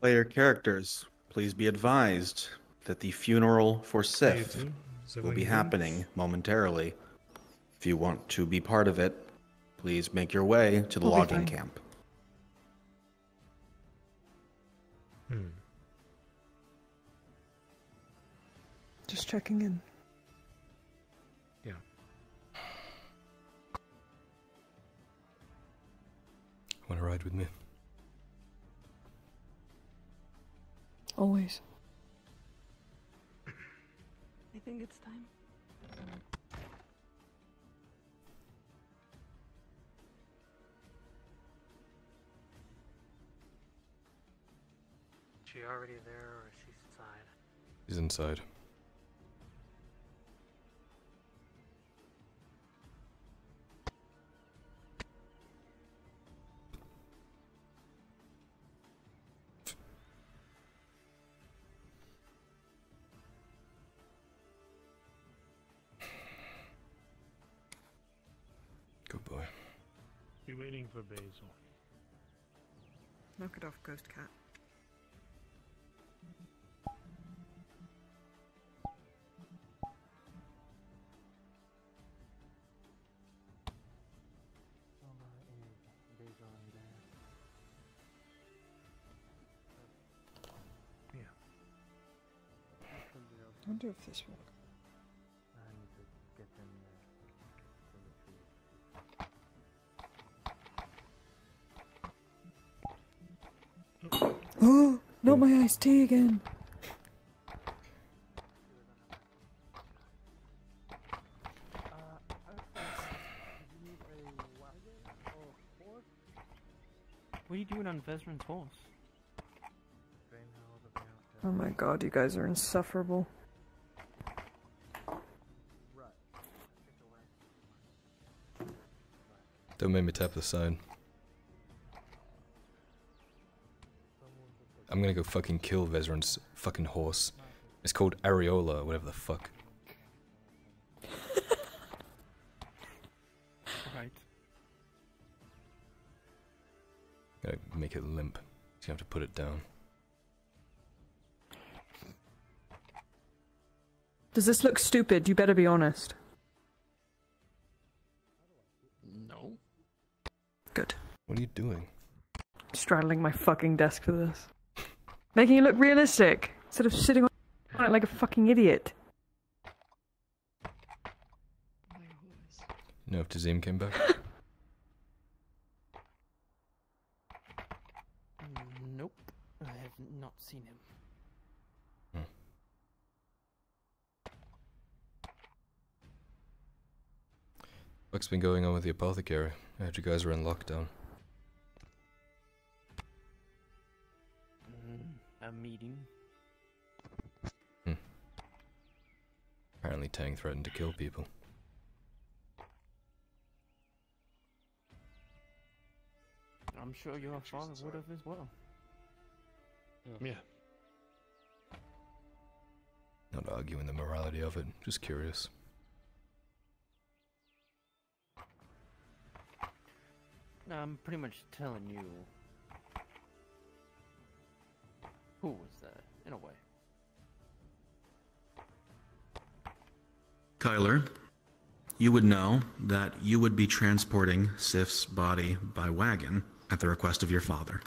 Player characters, please be advised that the funeral for Sif will be happening momentarily. If you want to be part of it, please make your way to the We'll logging camp. Hmm. Just checking in. Yeah. Want to ride with me? Always. I think it's time. She already there or is she inside? He's inside. Waiting for Basil. Knock it off, ghost cat. I wonder if this will. Not my iced tea again. What are you doing on Vezran's horse? Oh my god, you guys are insufferable. Don't make me tap the sign. I'm gonna go fucking kill Vezran's fucking horse. It's called Areola, whatever the fuck. Right. Gotta make it limp. He's gonna have to put it down. Does this look stupid? You better be honest. No. Good. What are you doing? Straddling my fucking desk for this. Making it look realistic instead of sitting on it like a fucking idiot. You know if Tazim came back? Nope. I have not seen him. Hmm. What's been going on with the apothecary? I heard you guys were in lockdown. A meeting. Hmm. Apparently Tang threatened to kill people. I'm sure your father would have as well. Yeah. Not arguing the morality of it, just curious. No, I'm pretty much telling you who was there, in a way. Kyler, you would know that you would be transporting Sif's body by wagon at the request of your father.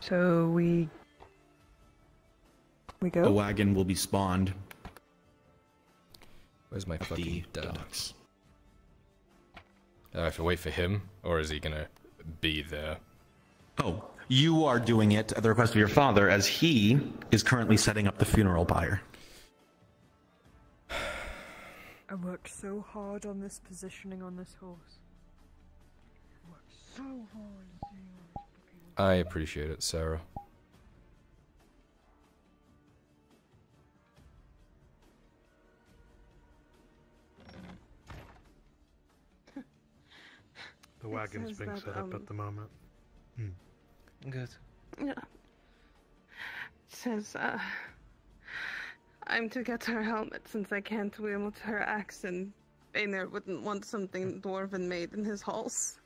So we we go. A go. wagon will be spawned Where's my fucking the dad? Uh, docks. I have to wait for him, or is he gonna be there? Oh, you are doing it at the request of your father, as he is currently setting up the funeral pyre. I worked so hard on this positioning on this horse. I worked so hard sitting on this I appreciate it, Sarah. The wagon's being that, set up um, at the moment. Hmm. Good. Yeah. It says, uh, I'm to get her helmet since I can't wield her axe and Einar wouldn't want something dwarven made in his halls.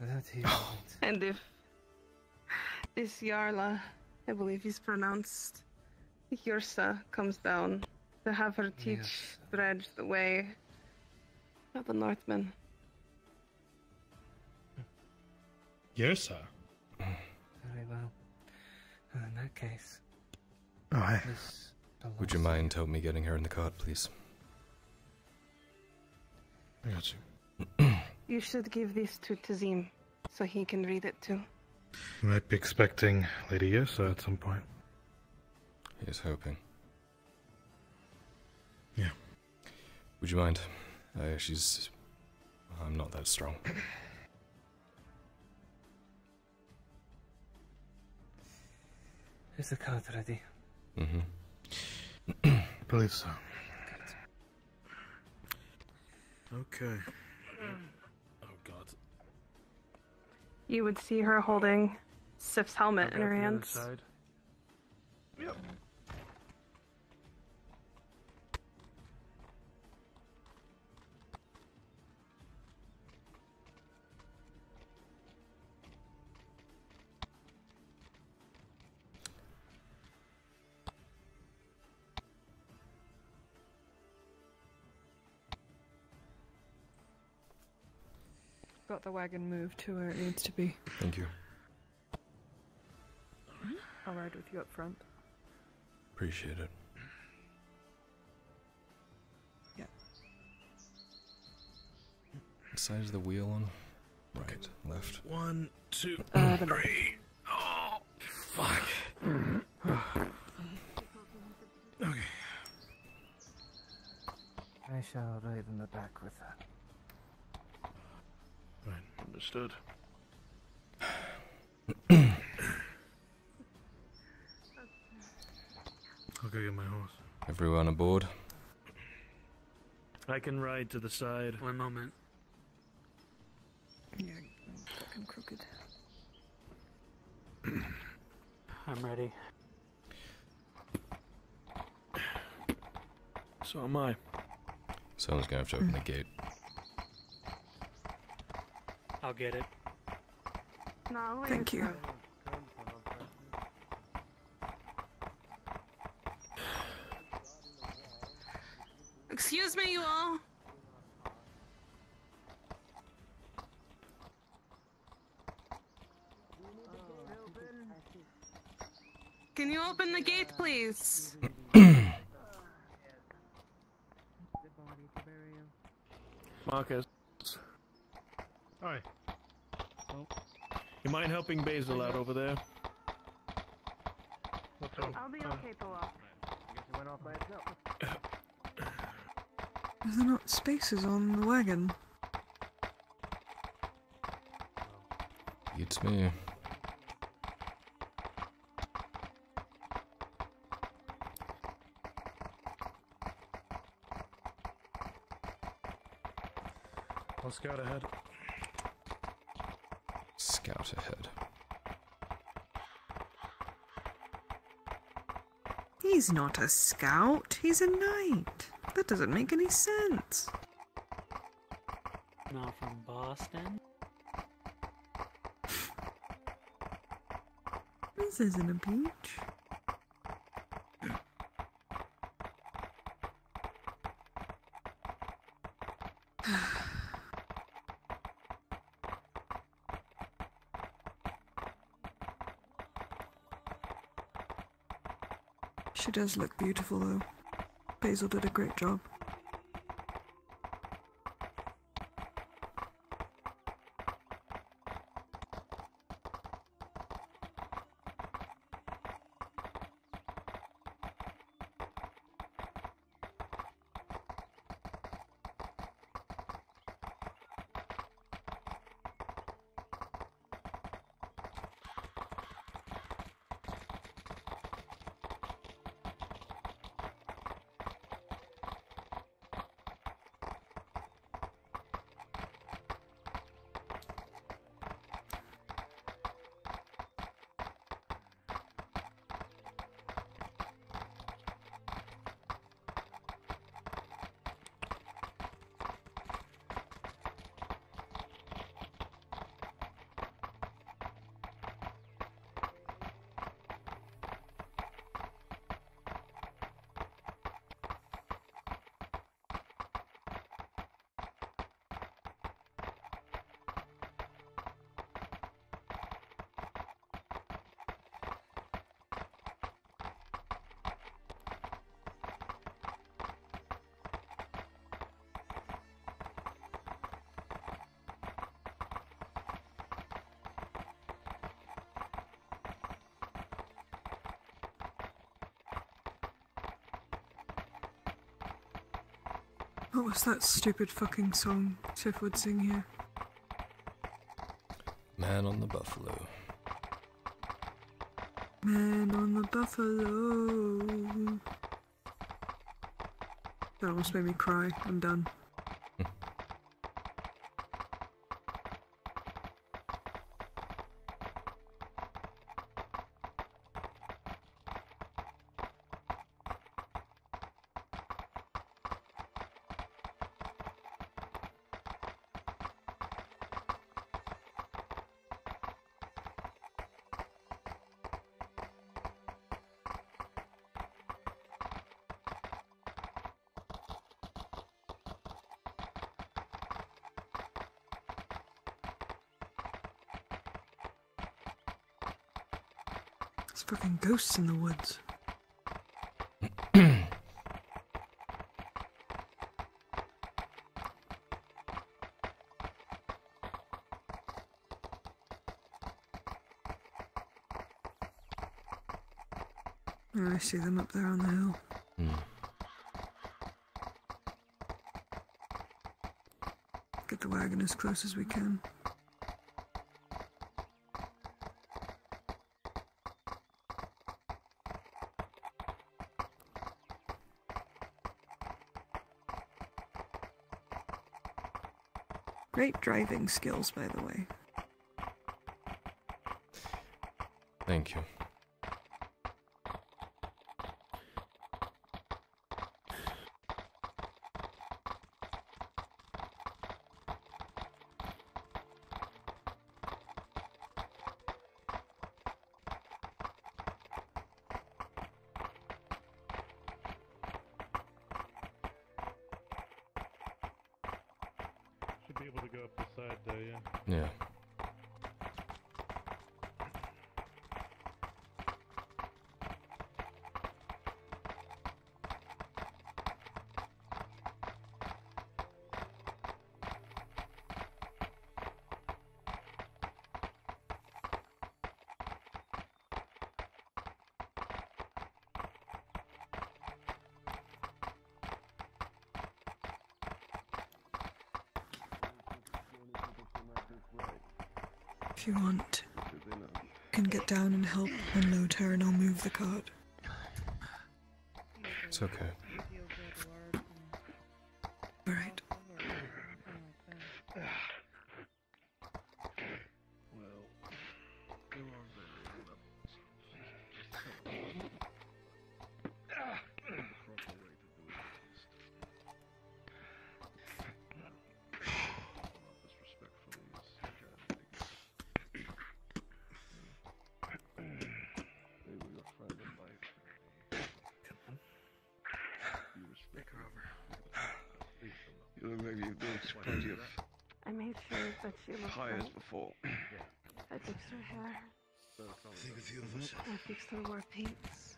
That he And if this Yarla, I believe he's pronounced Yrsa, comes down to have her teach Dredge the way of the Northmen. Yersa. Very well. Uh, in that case, Aye. this Would you mind help me getting her in the cart, please? I got you. You should give this to Tazim so he can read it too. You might be expecting Lady Yersa at some point. He's hoping. Yeah. Would you mind? Uh, she's. I'm not that strong. Is the card ready? Mm-hmm. I believe so. Okay. Oh god. You would see her holding Sif's helmet in her hands. Side. Yep. Got the wagon moved to where it needs to be. Thank you. I'll ride with you up front. Appreciate it. Yeah. What side is the wheel on? Right, left. One, two, Uh, the three. Oh, fuck. okay. I shall ride in the back with her. Right, understood. I'll go get my horse. Everyone aboard? I can ride to the side. One moment. Yeah, fucking crooked. I'm ready. So am I. Someone's gonna have to open the gate. I'll get it. No, wait Thank you. Excuse me, you all. Can you open the gate, please? Marcus. Hi. You mind helping Basil out over there? I'll be okay, Pillow. Is there not spaces on the wagon? It's me. I'll scout ahead. Scout ahead. He's not a scout. He's a knight. That doesn't make any sense. Not from Boston. This isn't a beach. Does look beautiful, though. Basil did a great job. Was that stupid fucking song Tiff would sing here? Man on the buffalo. Man on the buffalo. That almost made me cry. I'm done. There's fucking ghosts in the woods. Oh, I see them up there on the hill. Hmm. Get the wagon as close as we can. Great driving skills, by the way. Thank you. You want, you can get down and help unload her, and I'll move the cart. It's okay. Us I fixed her war paints.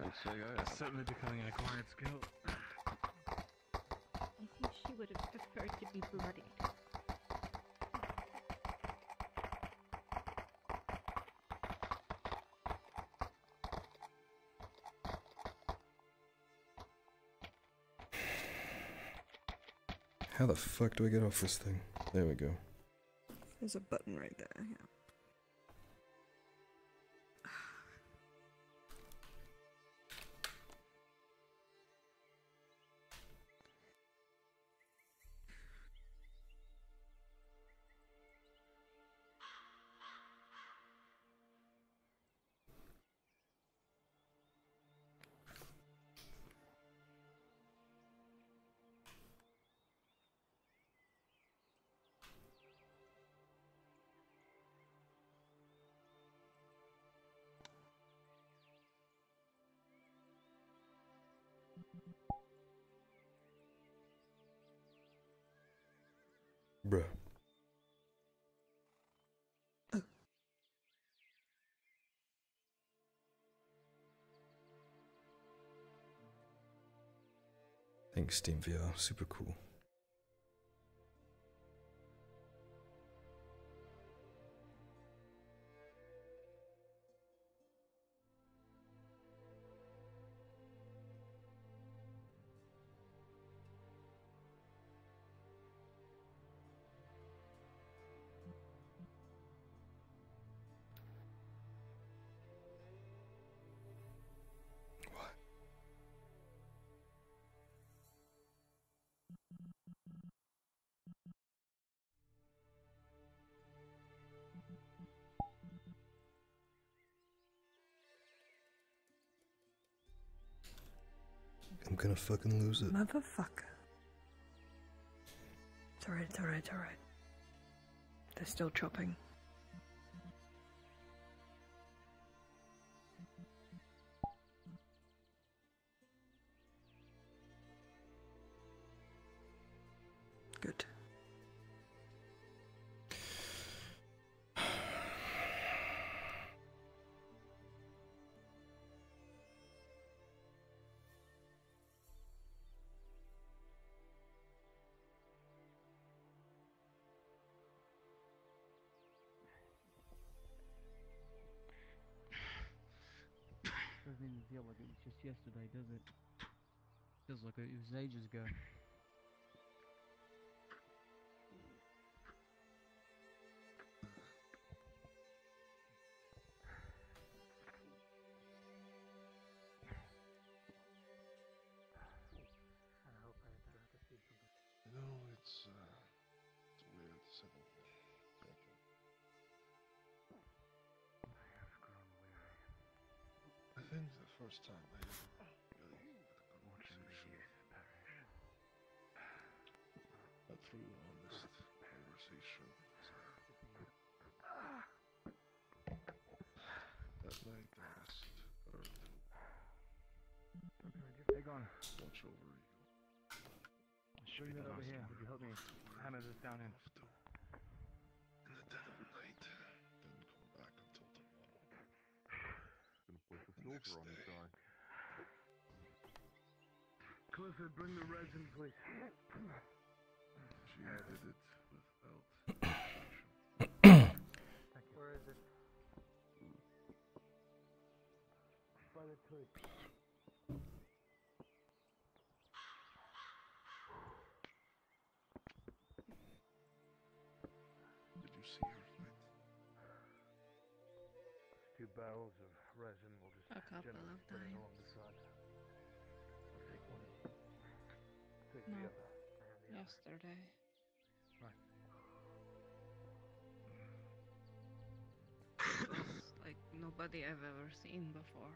Don't say I have. Certainly becoming an acquired skill. I think she would have preferred to be bloodied. How the fuck do I get off this thing? There we go. There's a button right there. Yeah. Bruh. Thanks, Steam VR. Super cool. I'm gonna fucking lose it. Motherfucker. It's alright, it's alright, it's alright. They're still chopping. Good. Feel like it was just yesterday, does it? Feels like it was ages ago. First time I ever really had a Watching the conversation, youth perish. a true conversation. That night I asked Earth Hey, gone. to watch over you. Bring that over here. Would you help me hammer this down in? Gonna put the silver on the guy. Clifford, bring the resin, please. She did it without. Where is it? By the tree. Did you see her fight? Two barrels of resin. A couple of times. along the side. Take one. Take No. the other. And the other. Yesterday. Right. Like nobody I've ever seen before.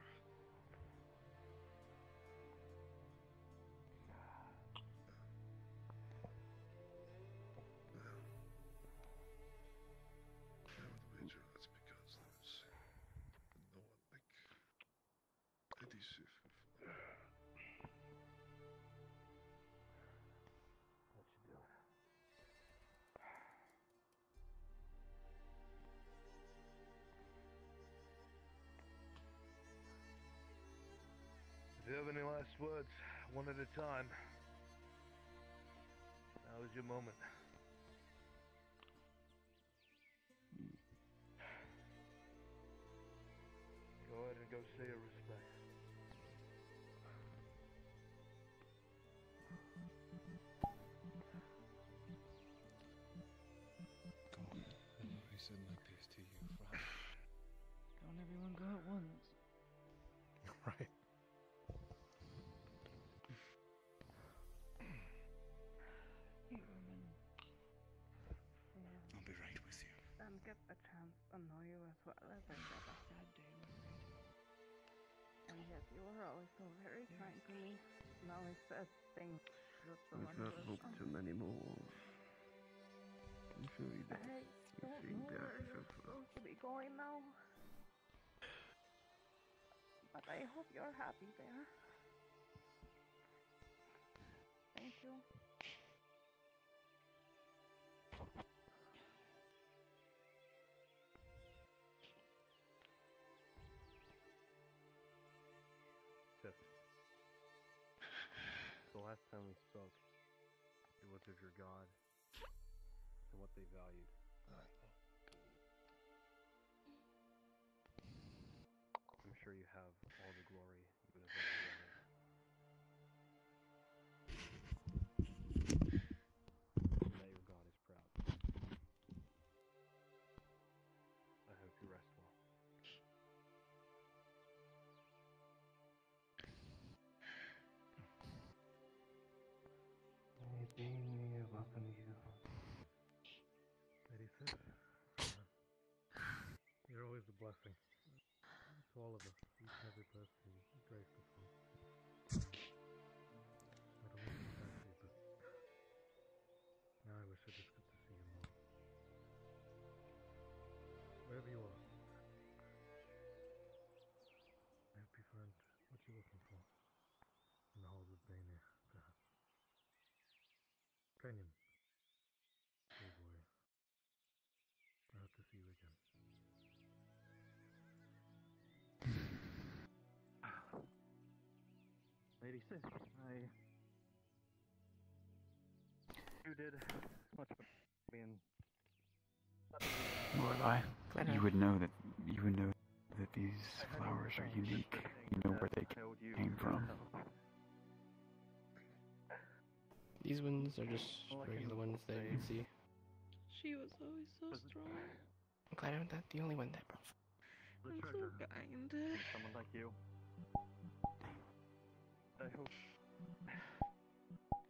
Last words, one at a time. Now is your moment. Go ahead and go say your respects. I said my piece to you, Frank. Don't everyone go at once. Right. Said things just so I've not wonderful. hoped to many more. I'm sure you did. I You don't seem know where so far. to be going now. But I hope you're happy there. Thank you. God and what they valued. Know. I'm sure you have all the glory you would have ever blessing. To all of us, each and every person who graced this 86. I you did much being. Well, I you would know that you would know that these flowers are unique. You know where they came from. These ones are just regular ones that you see. She was always so strong. I'm glad I'm not the only one that broke. I'm so kind. Someone like you. I hope.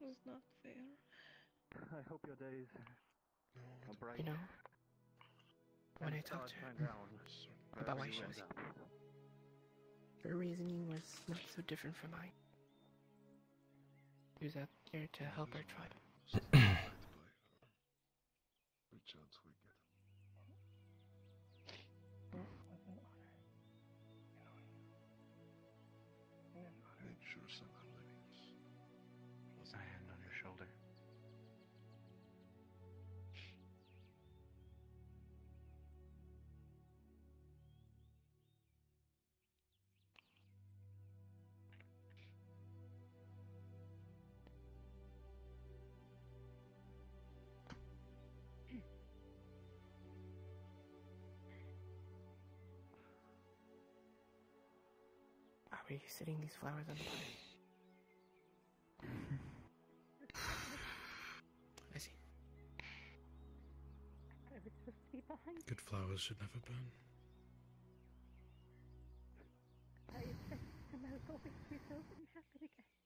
It's not fair. I hope your days are uh, bright. You know, when and I the talked to her about why she was end up. her reasoning was not so different from mine. She was out there to help her tribe. Are we setting these flowers on fire? I see. I was supposed to be behind. Good flowers should never burn. I expect to know always be so very happy again.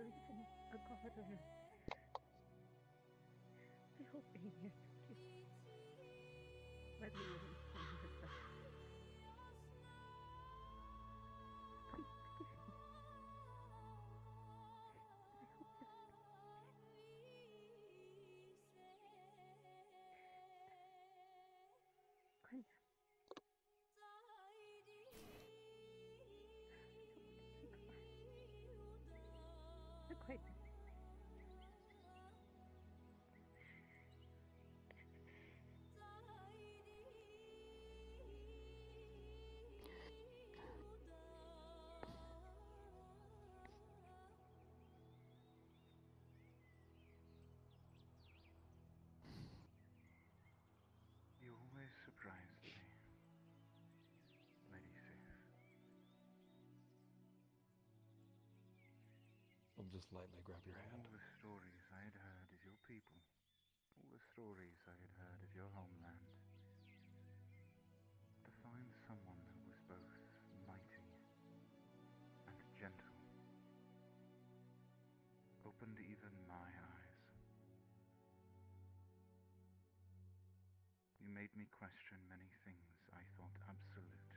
In a God I hope being here took you. You understand it or not. Please forgive me. I hope this just lightly grab your hand. All the stories I had heard of your people, all the stories I had heard of your homeland. To find someone who was both mighty and gentle opened even my eyes. You made me question many things I thought absolute.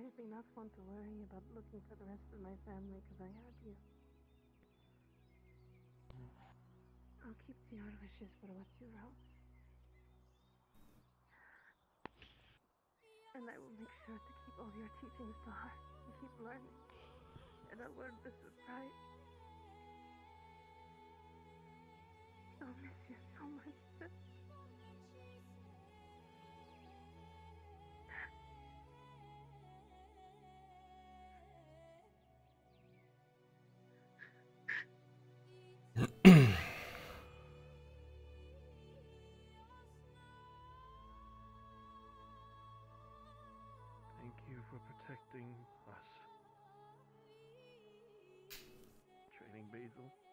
Me not want to worry about looking for the rest of my family because I have you. I'll keep to your wishes for what you wrote. And I will make sure to keep all your teachings to heart and keep learning. And I'll learn this is right. I'll miss you so much. Training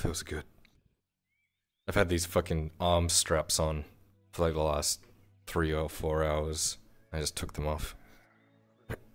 feels good. I've had these fucking arm straps on for like the last three or four hours. I just took them off.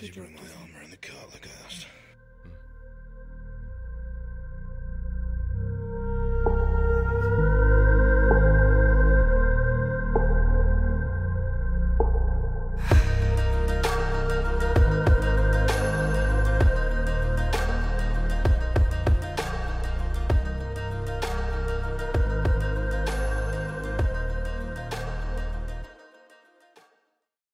Did you bring my armor in the cart like I asked?